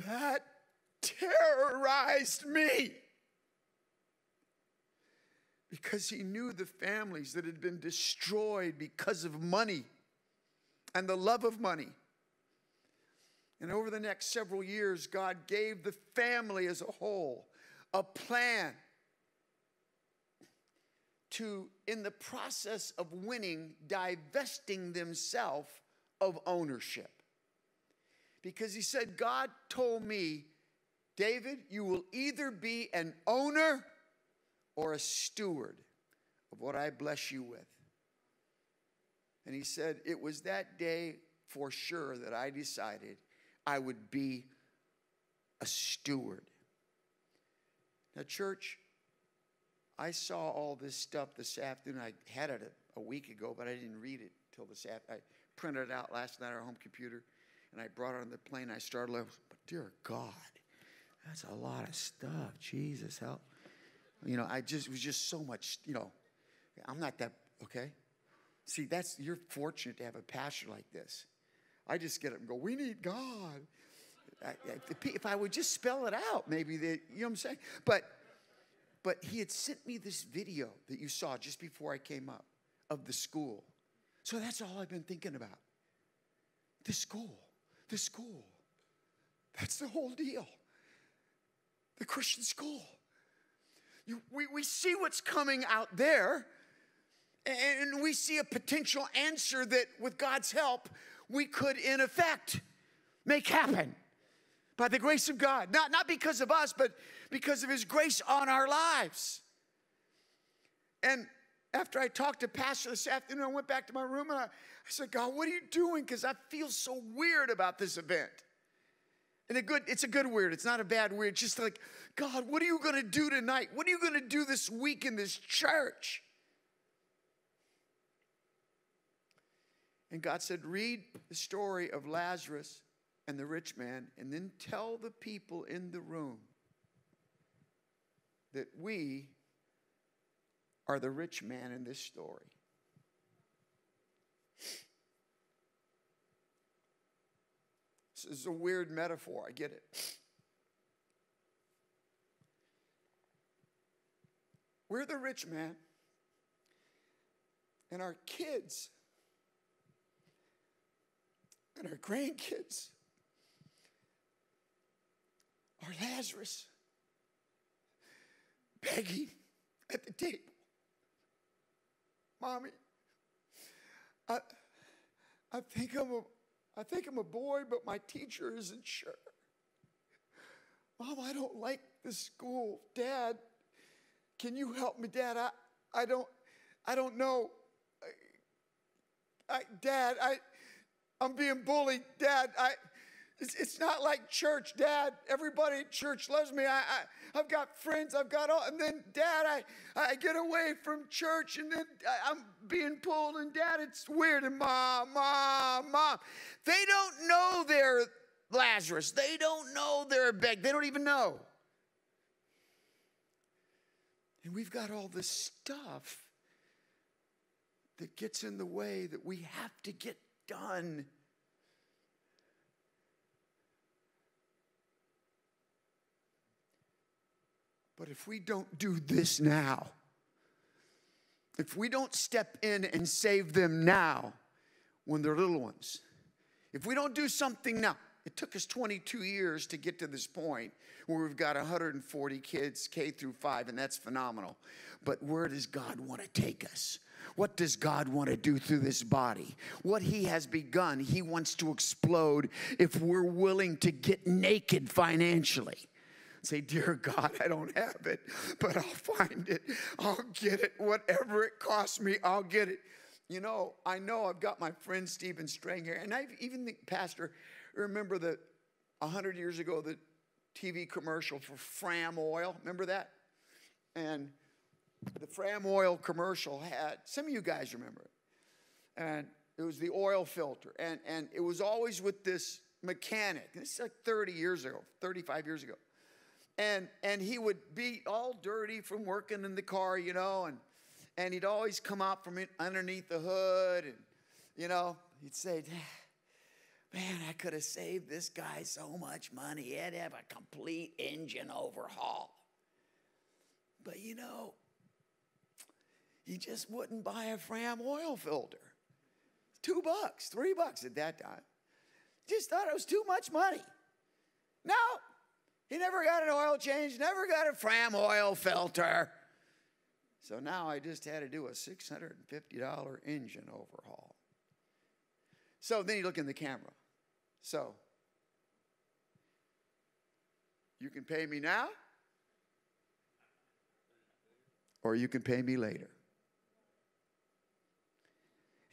That terrorized me. Because he knew the families that had been destroyed because of money and the love of money. And over the next several years, God gave the family as a whole a plan to, in the process of winning, divesting themselves of ownership. Because he said, God told me, David, you will either be an owner or a steward of what I bless you with. And he said, It was that day for sure that I decided I would be a steward. Now, church, I saw all this stuff this afternoon. I had it a, a week ago, but I didn't read it till this afternoon. I printed it out last night on our home computer, and I brought it on the plane. I started laughing, but dear God, that's a lot of stuff. Jesus, help. You know, I just, was just so much, you know, I'm not that, okay? See, that's, you're fortunate to have a pastor like this. I just get up and go, we need God. I, if I would just spell it out, maybe they, you know what I'm saying? But but he had sent me this video that you saw just before I came up of the school. So that's all I've been thinking about. The school, the school. That's the whole deal. The Christian school. You, we, we see what's coming out there, and we see a potential answer that, with God's help, we could, in effect, make happen by the grace of God. Not, not because of us, but because of His grace on our lives. And after I talked to Pastor this afternoon, I went back to my room and I, I said, God, what are you doing? Because I feel so weird about this event. And a good, it's a good weird. It's not a bad weird. Just like, God, what are you going to do tonight? What are you going to do this week in this church? And God said, read the story of Lazarus and the rich man, and then tell the people in the room that we are the rich man in this story. This is a weird metaphor, I get it. We're the rich man, and our kids and our grandkids are Lazarus begging at the table. Mommy, I, I think I'm a, I think I'm a boy, but my teacher isn't sure. Mom, I don't like this school. Dad, can you help me, Dad? I, I don't, I don't know. I, I, Dad, I, I'm being bullied. Dad, I, it's, it's not like church, Dad. Everybody at church loves me. I, I, have got friends. I've got all. And then, Dad, I, I get away from church and then I, I'm being pulled. And, Dad, it's weird. And, Mom, Mom, Mom. They don't know they're Lazarus. They don't know they're beg. They don't even know. And we've got all this stuff that gets in the way that we have to get done. But if we don't do this now, if we don't step in and save them now when they're little ones, if we don't do something now, it took us 22 years to get to this point where we've got 140 kids K through 5 and that's phenomenal. But where does God want to take us? What does God want to do through this body? What He has begun, He wants to explode if we're willing to get naked financially. Say, Dear God, I don't have it, but I'll find it. I'll get it. Whatever it costs me, I'll get it. You know, I know I've got my friend Stephen Strang here, and I've even think, Pastor, remember the 100 years ago, the TV commercial for Fram Oil? Remember that? And the Fram Oil commercial had, some of you guys remember it. And it was the oil filter. And, and it was always with this mechanic. This is like 30 years ago, 35 years ago. And, and he would be all dirty from working in the car, you know, and, and he'd always come out from underneath the hood. And, you know, he'd say, Man, I could have saved this guy so much money. He'd have a complete engine overhaul. But you know, he just wouldn't buy a Fram oil filter. Two bucks, three bucks at that time. Just thought it was too much money. No, he never got an oil change, never got a Fram oil filter. So now I just had to do a $650 engine overhaul. So then you look in the camera. So, you can pay me now, or you can pay me later.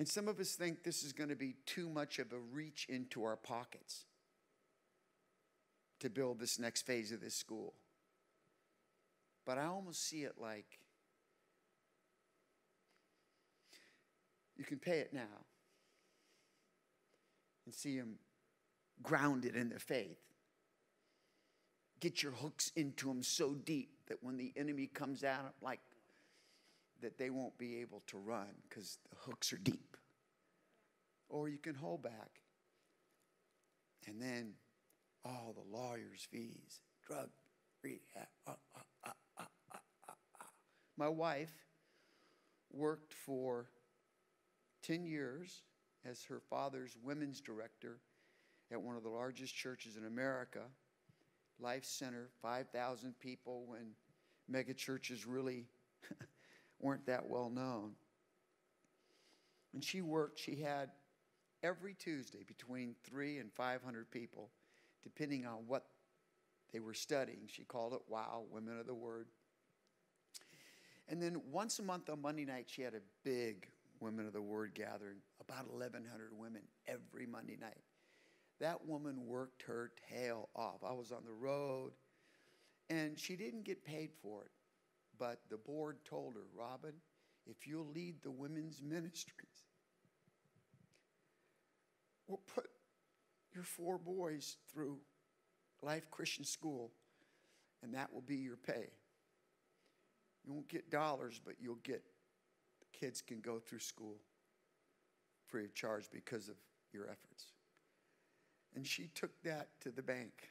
And some of us think this is going to be too much of a reach into our pockets to build this next phase of this school. But I almost see it like you can pay it now and see them grounded in their faith. Get your hooks into them so deep that when the enemy comes at them, like that they won't be able to run because the hooks are deep. Or you can hold back. And then all the lawyer's fees, drug rehab. Uh, uh, uh, My wife worked for 10 years as her father's women's director at one of the largest churches in America, Life Center, 5,000 people when mega churches really weren't that well known. And she worked, she had every Tuesday between three and 500 people, depending on what they were studying. She called it WOW, Women of the Word. And then once a month on Monday night, she had a big Women of the Word gathering, about 1,100 women every Monday night. That woman worked her tail off. I was on the road, and she didn't get paid for it. But the board told her, Robyn, if you'll lead the women's ministries, we'll put your four boys through Life Christian School, and that will be your pay. You won't get dollars, but you'll get the kids can go through school free of charge because of your efforts. And she took that to the bank.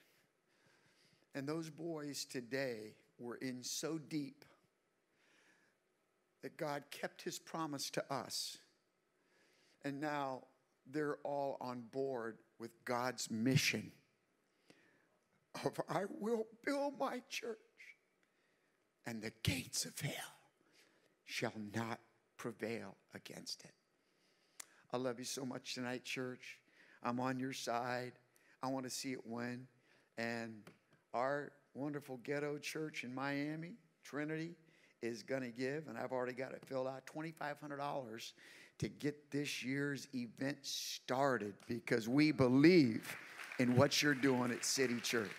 And those boys today were in so deep that God kept his promise to us. And now they're all on board with God's mission of I will build my church and the gates of hell shall not prevail against it. I love you so much tonight, church. I'm on your side. I want to see it win. And our wonderful ghetto church in Miami, Trinity, is going to give, and I've already got it filled out, $2,500 to get this year's event started because we believe in what you're doing at City Church.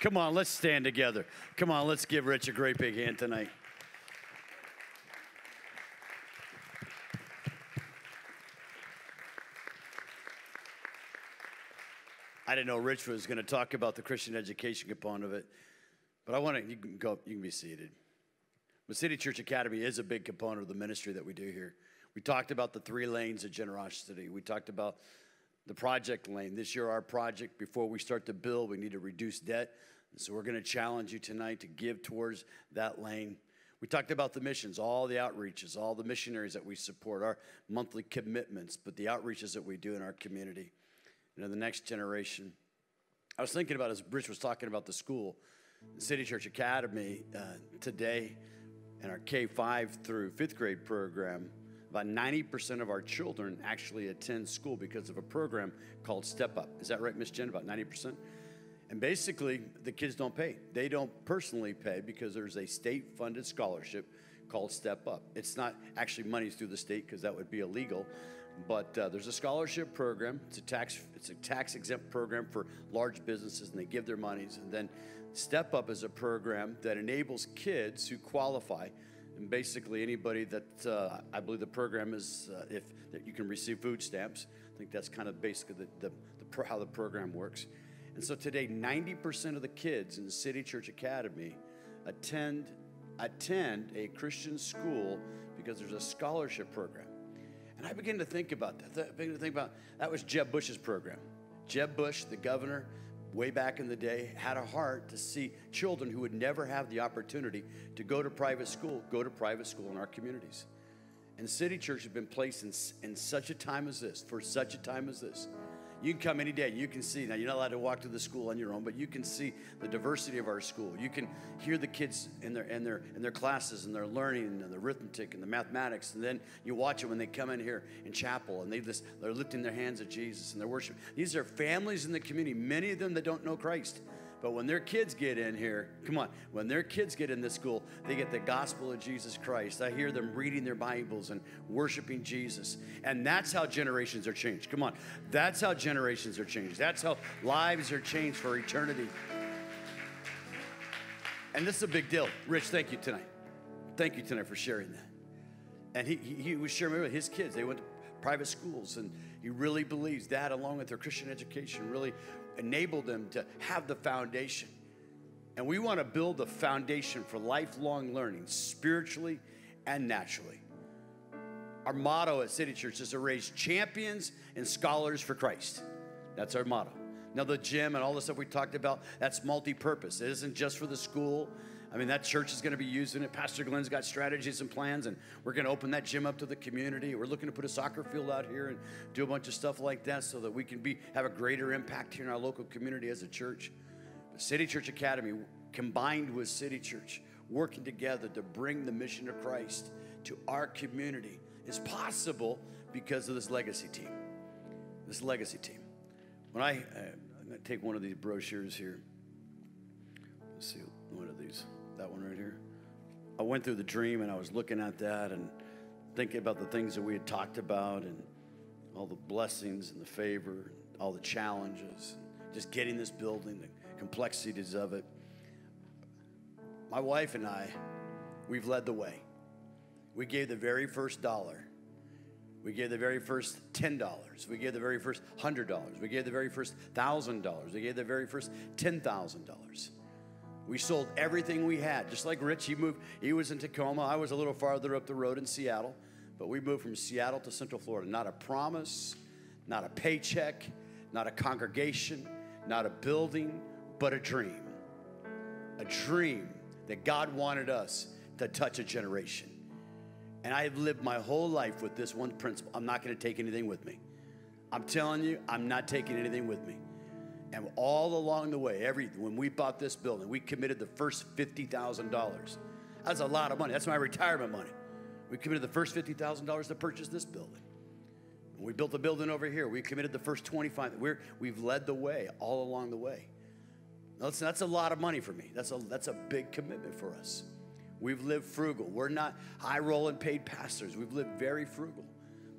Come on, let's stand together. Come on, let's give Rich a great big hand tonight. I didn't know Rich was going to talk about the Christian education component of it, but I want to. You can go. You can be seated. But City Church Academy is a big component of the ministry that we do here. We talked about the three lanes of generosity. We talked about the project lane. This year, our project, before we start to build, we need to reduce debt. So we're going to challenge you tonight to give towards that lane. We talked about the missions, all the outreaches, all the missionaries that we support, our monthly commitments, but the outreaches that we do in our community and know, the next generation. I was thinking about as Rich was talking about the school, City Church Academy uh, today, and our K 5 through fifth grade program, about 90% of our children actually attend school because of a program called Step Up. Is that right, Miss Jen? About 90%? And basically, the kids don't pay. They don't personally pay because there's a state funded scholarship called Step Up. It's not actually money through the state because that would be illegal. But uh, there's a scholarship program. It's a tax it's a tax exempt program for large businesses, and they give their monies. And then Step Up is a program that enables kids who qualify, and basically anybody that uh, I believe the program is uh, if that you can receive food stamps. I think that's kind of basically the, the, the how the program works. And so today, 90% of the kids in the City Church Academy attend attend a Christian school because there's a scholarship program. And I began to think about that. I began to think about that was Jeb Bush's program. Jeb Bush, the governor, way back in the day, had a heart to see children who would never have the opportunity to go to private school, go to private school in our communities. And City Church has been placed in, in such a time as this, for such a time as this, you can come any day. You can see. Now, you're not allowed to walk to the school on your own, but you can see the diversity of our school. You can hear the kids in their, in their, in their classes and their learning and the arithmetic and the mathematics. And then you watch them when they come in here in chapel and they just, they're lifting their hands at Jesus and they're worshiping. These are families in the community, many of them that don't know Christ. But when their kids get in here, come on, when their kids get in this school, they get the gospel of Jesus Christ. I hear them reading their Bibles and worshiping Jesus. And that's how generations are changed. Come on, that's how generations are changed. That's how lives are changed for eternity. And this is a big deal. Rich, thank you tonight. Thank you tonight for sharing that. And he, he, he was sharing with his kids. They went to private schools, and he really believes that, along with their Christian education, really enable them to have the foundation. And we want to build a foundation for lifelong learning, spiritually and naturally. Our motto at City Church is to raise champions and scholars for Christ. That's our motto. Now, the gym and all the stuff we talked about, that's multi purpose. It isn't just for the school. I mean, that church is going to be using it. Pastor Glenn's got strategies and plans, and we're going to open that gym up to the community. We're looking to put a soccer field out here and do a bunch of stuff like that so that we can be have a greater impact here in our local community as a church. But City Church Academy, combined with City Church, working together to bring the mission of Christ to our community is possible because of this legacy team. This legacy team. When I, uh, I'm going to take one of these brochures here. Let's see, one of these that one right here. I went through the dream and I was looking at that and thinking about the things that we had talked about and all the blessings and the favor, all the challenges, just getting this building, the complexities of it. My wife and I, we've led the way. We gave the very first dollar. We gave the very first $10. We gave the very first $100. We gave the very first $1,000. We gave the very first $10,000. We sold everything we had. Just like Rich, he moved, he was in Tacoma. I was a little farther up the road in Seattle. But we moved from Seattle to Central Florida. Not a promise, not a paycheck, not a congregation, not a building, but a dream. A dream that God wanted us to touch a generation. And I have lived my whole life with this one principle I'm not going to take anything with me. I'm telling you, I'm not taking anything with me. And all along the way, every when we bought this building, we committed the first fifty thousand dollars. That's a lot of money. That's my retirement money. We committed the first fifty thousand dollars to purchase this building. When we built the building over here, we committed the first twenty-five. We're, we've led the way all along the way. Now, listen, that's a lot of money for me. That's a that's a big commitment for us. We've lived frugal. We're not high rolling paid pastors. We've lived very frugal.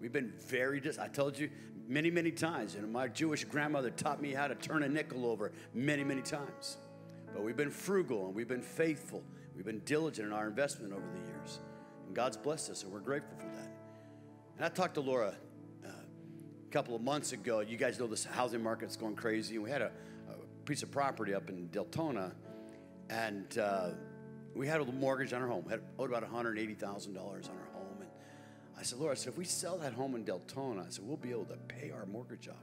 We've been very. I told you many, many times. And my Jewish grandmother taught me how to turn a nickel over many, many times. But we've been frugal and we've been faithful. We've been diligent in our investment over the years. And God's blessed us, and we're grateful for that. And I talked to Laura uh, a couple of months ago. You guys know this housing market's going crazy. We had a, a piece of property up in Deltona, and uh, we had a mortgage on our home, had owed about $180,000 on our home. I said, Lord, I said, if we sell that home in Deltona, I said, we'll be able to pay our mortgage off.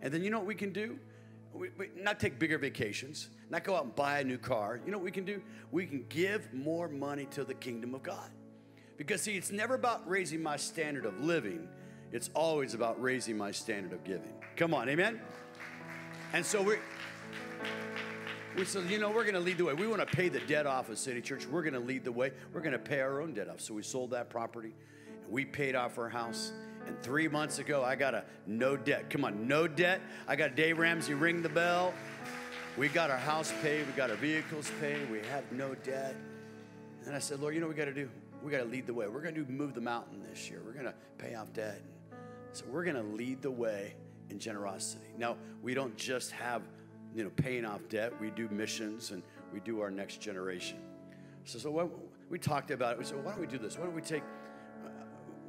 And then you know what we can do? We, we, not take bigger vacations, not go out and buy a new car. You know what we can do? We can give more money to the kingdom of God. Because, see, it's never about raising my standard of living, it's always about raising my standard of giving. Come on, amen? And so we we said, you know, we're going to lead the way. We want to pay the debt off of City Church. We're going to lead the way. We're going to pay our own debt off. So we sold that property we paid off our house. And three months ago, I got a no debt. Come on, no debt. I got Dave Ramsey ring the bell. We got our house paid. We got our vehicles paid. We have no debt. And I said, Lord, you know what we got to do? We got to lead the way. We're going to move the mountain this year. We're going to pay off debt. So we're going to lead the way in generosity. Now, we don't just have you know, paying off debt. We do missions and we do our next generation. So, so what, we talked about it. We said, why don't we do this? Why don't we take,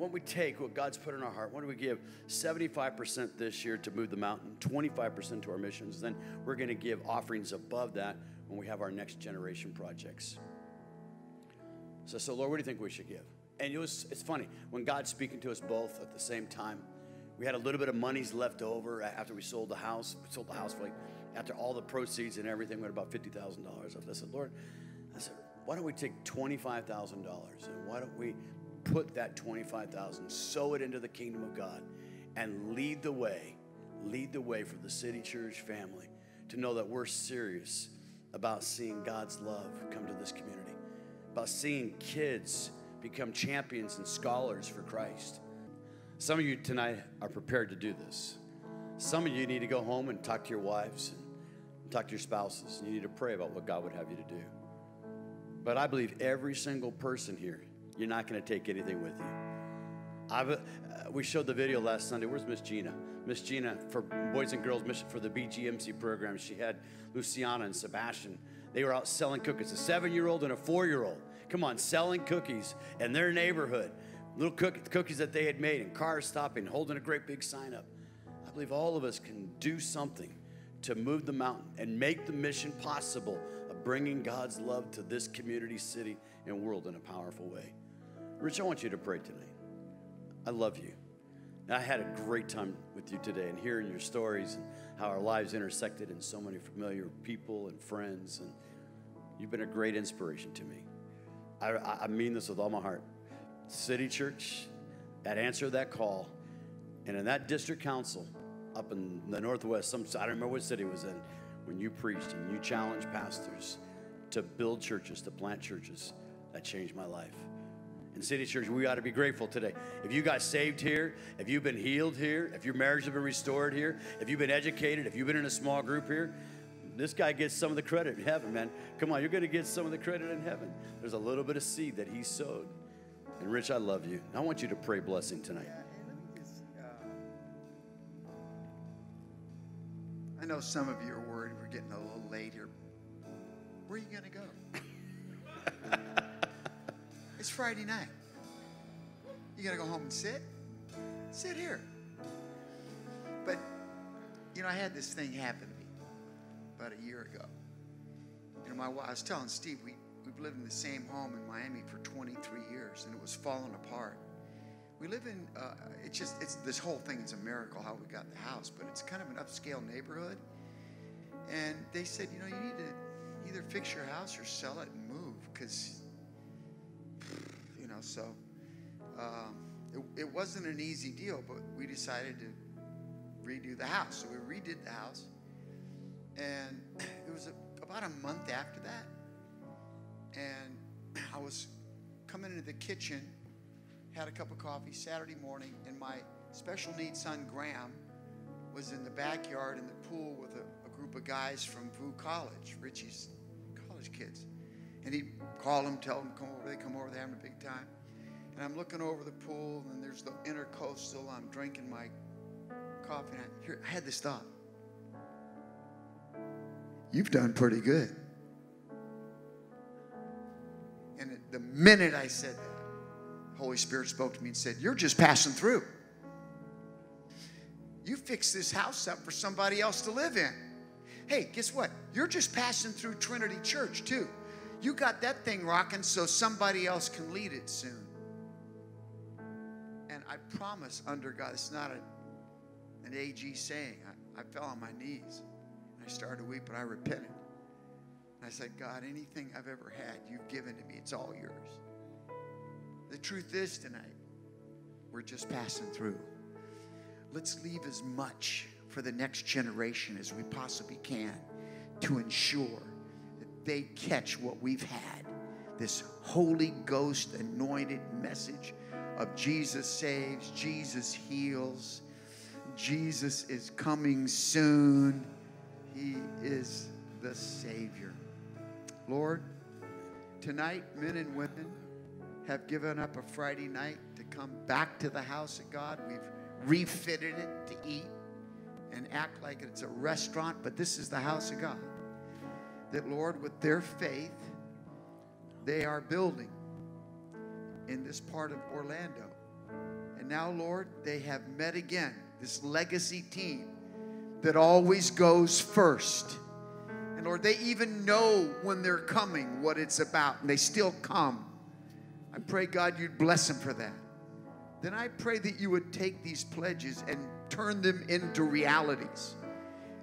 why don't we take what God's put in our heart? Why don't we give 75% this year to move the mountain, 25% to our missions? Then we're going to give offerings above that when we have our next generation projects. So, so Lord, what do you think we should give? And it was, it's funny, when God's speaking to us both at the same time, we had a little bit of monies left over after we sold the house. We sold the house for like after all the proceeds and everything, we had about $50,000. I said, Lord, I said, why don't we take $25,000 and why don't we put that 25,000, sow it into the kingdom of God and lead the way, lead the way for the city church family to know that we're serious about seeing God's love come to this community, about seeing kids become champions and scholars for Christ. Some of you tonight are prepared to do this. Some of you need to go home and talk to your wives and talk to your spouses. and You need to pray about what God would have you to do. But I believe every single person here, you're not going to take anything with you. Uh, we showed the video last Sunday. Where's Miss Gina? Miss Gina for Boys and Girls Mission for the BGMC program. She had Luciana and Sebastian. They were out selling cookies. A seven-year-old and a four-year-old. Come on, selling cookies in their neighborhood. Little cookies that they had made, and cars stopping, holding a great big sign up. I believe all of us can do something to move the mountain and make the mission possible of bringing God's love to this community, city, and world in a powerful way. Rich, I want you to pray today. I love you. And I had a great time with you today and hearing your stories and how our lives intersected in so many familiar people and friends. And you've been a great inspiration to me. I, I mean this with all my heart. City Church, that answer that call, and in that district council, up in the Northwest, some, I don't remember what city it was in, when you preached and you challenged pastors to build churches, to plant churches. That changed my life. In City Church, we ought to be grateful today. If you got saved here, if you've been healed here, if your marriage has been restored here, if you've been educated, if you've been in a small group here, this guy gets some of the credit in heaven, man. Come on, you're going to get some of the credit in heaven. There's a little bit of seed that he sowed. And Rich, I love you. I want you to pray blessing tonight. Uh, I know some of you are worried we're getting a little late here. Where are you going to go? It's Friday night. You to go home and sit? Sit here. But, you know, I had this thing happen to me about a year ago. You know, my I was telling Steve, we, we've lived in the same home in Miami for 23 years, and it was falling apart. We live in, uh, it's just, it's this whole thing is a miracle how we got the house, but it's kind of an upscale neighborhood. And they said, you know, you need to either fix your house or sell it and move because, so um, it, it wasn't an easy deal, but we decided to redo the house. So we redid the house. And it was a, about a month after that. And I was coming into the kitchen had a cup of coffee Saturday morning, and my special needs son, Graham, was in the backyard in the pool with a, a group of guys from VOUS College, Richie's college kids. And he'd call them, tell them, come over. They come over, they're having a big time. And I'm looking over the pool, and there's the intercoastal. I'm drinking my coffee. And I, here, I had this thought. You've done pretty good. And the minute I said that, Holy Spirit spoke to me and said, You're just passing through. You fix this house up for somebody else to live in. Hey, guess what? You're just passing through Trinity Church, too. You got that thing rocking so somebody else can lead it soon. And I promise, under God, it's not a, an AG saying. I, I fell on my knees. And I started to weep, but I repented. And I said, God, anything I've ever had, you've given to me. It's all yours. The truth is tonight, we're just passing through. Let's leave as much for the next generation as we possibly can to ensure that they catch what we've had this Holy Ghost anointed message of Jesus saves, Jesus heals, Jesus is coming soon, He is the Savior. Lord, tonight, men and women have given up a Friday night to come back to the house of God. We've refitted it to eat and act like it's a restaurant, but this is the house of God. That, Lord, with their faith, they are building in this part of Orlando. And now, Lord, they have met again, this legacy team that always goes first. And Lord, they even know when they're coming what it's about, and they still come. I pray, God, you'd bless them for that. Then I pray that you would take these pledges and turn them into realities.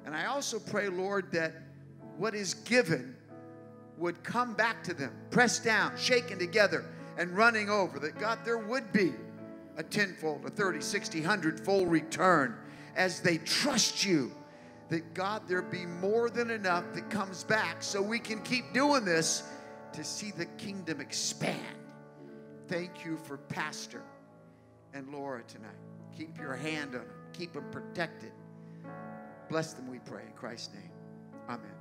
And I also pray, Lord, that what is given would come back to them, pressed down, shaken together, and running over. That God, there would be a tenfold, a 30, 60, 100 fold return as they trust you. That God, there be more than enough that comes back so we can keep doing this to see the kingdom expand. Thank you for Pastor and Laura tonight. Keep your hand on them, keep them protected. Bless them, we pray, in Christ's name. Amen.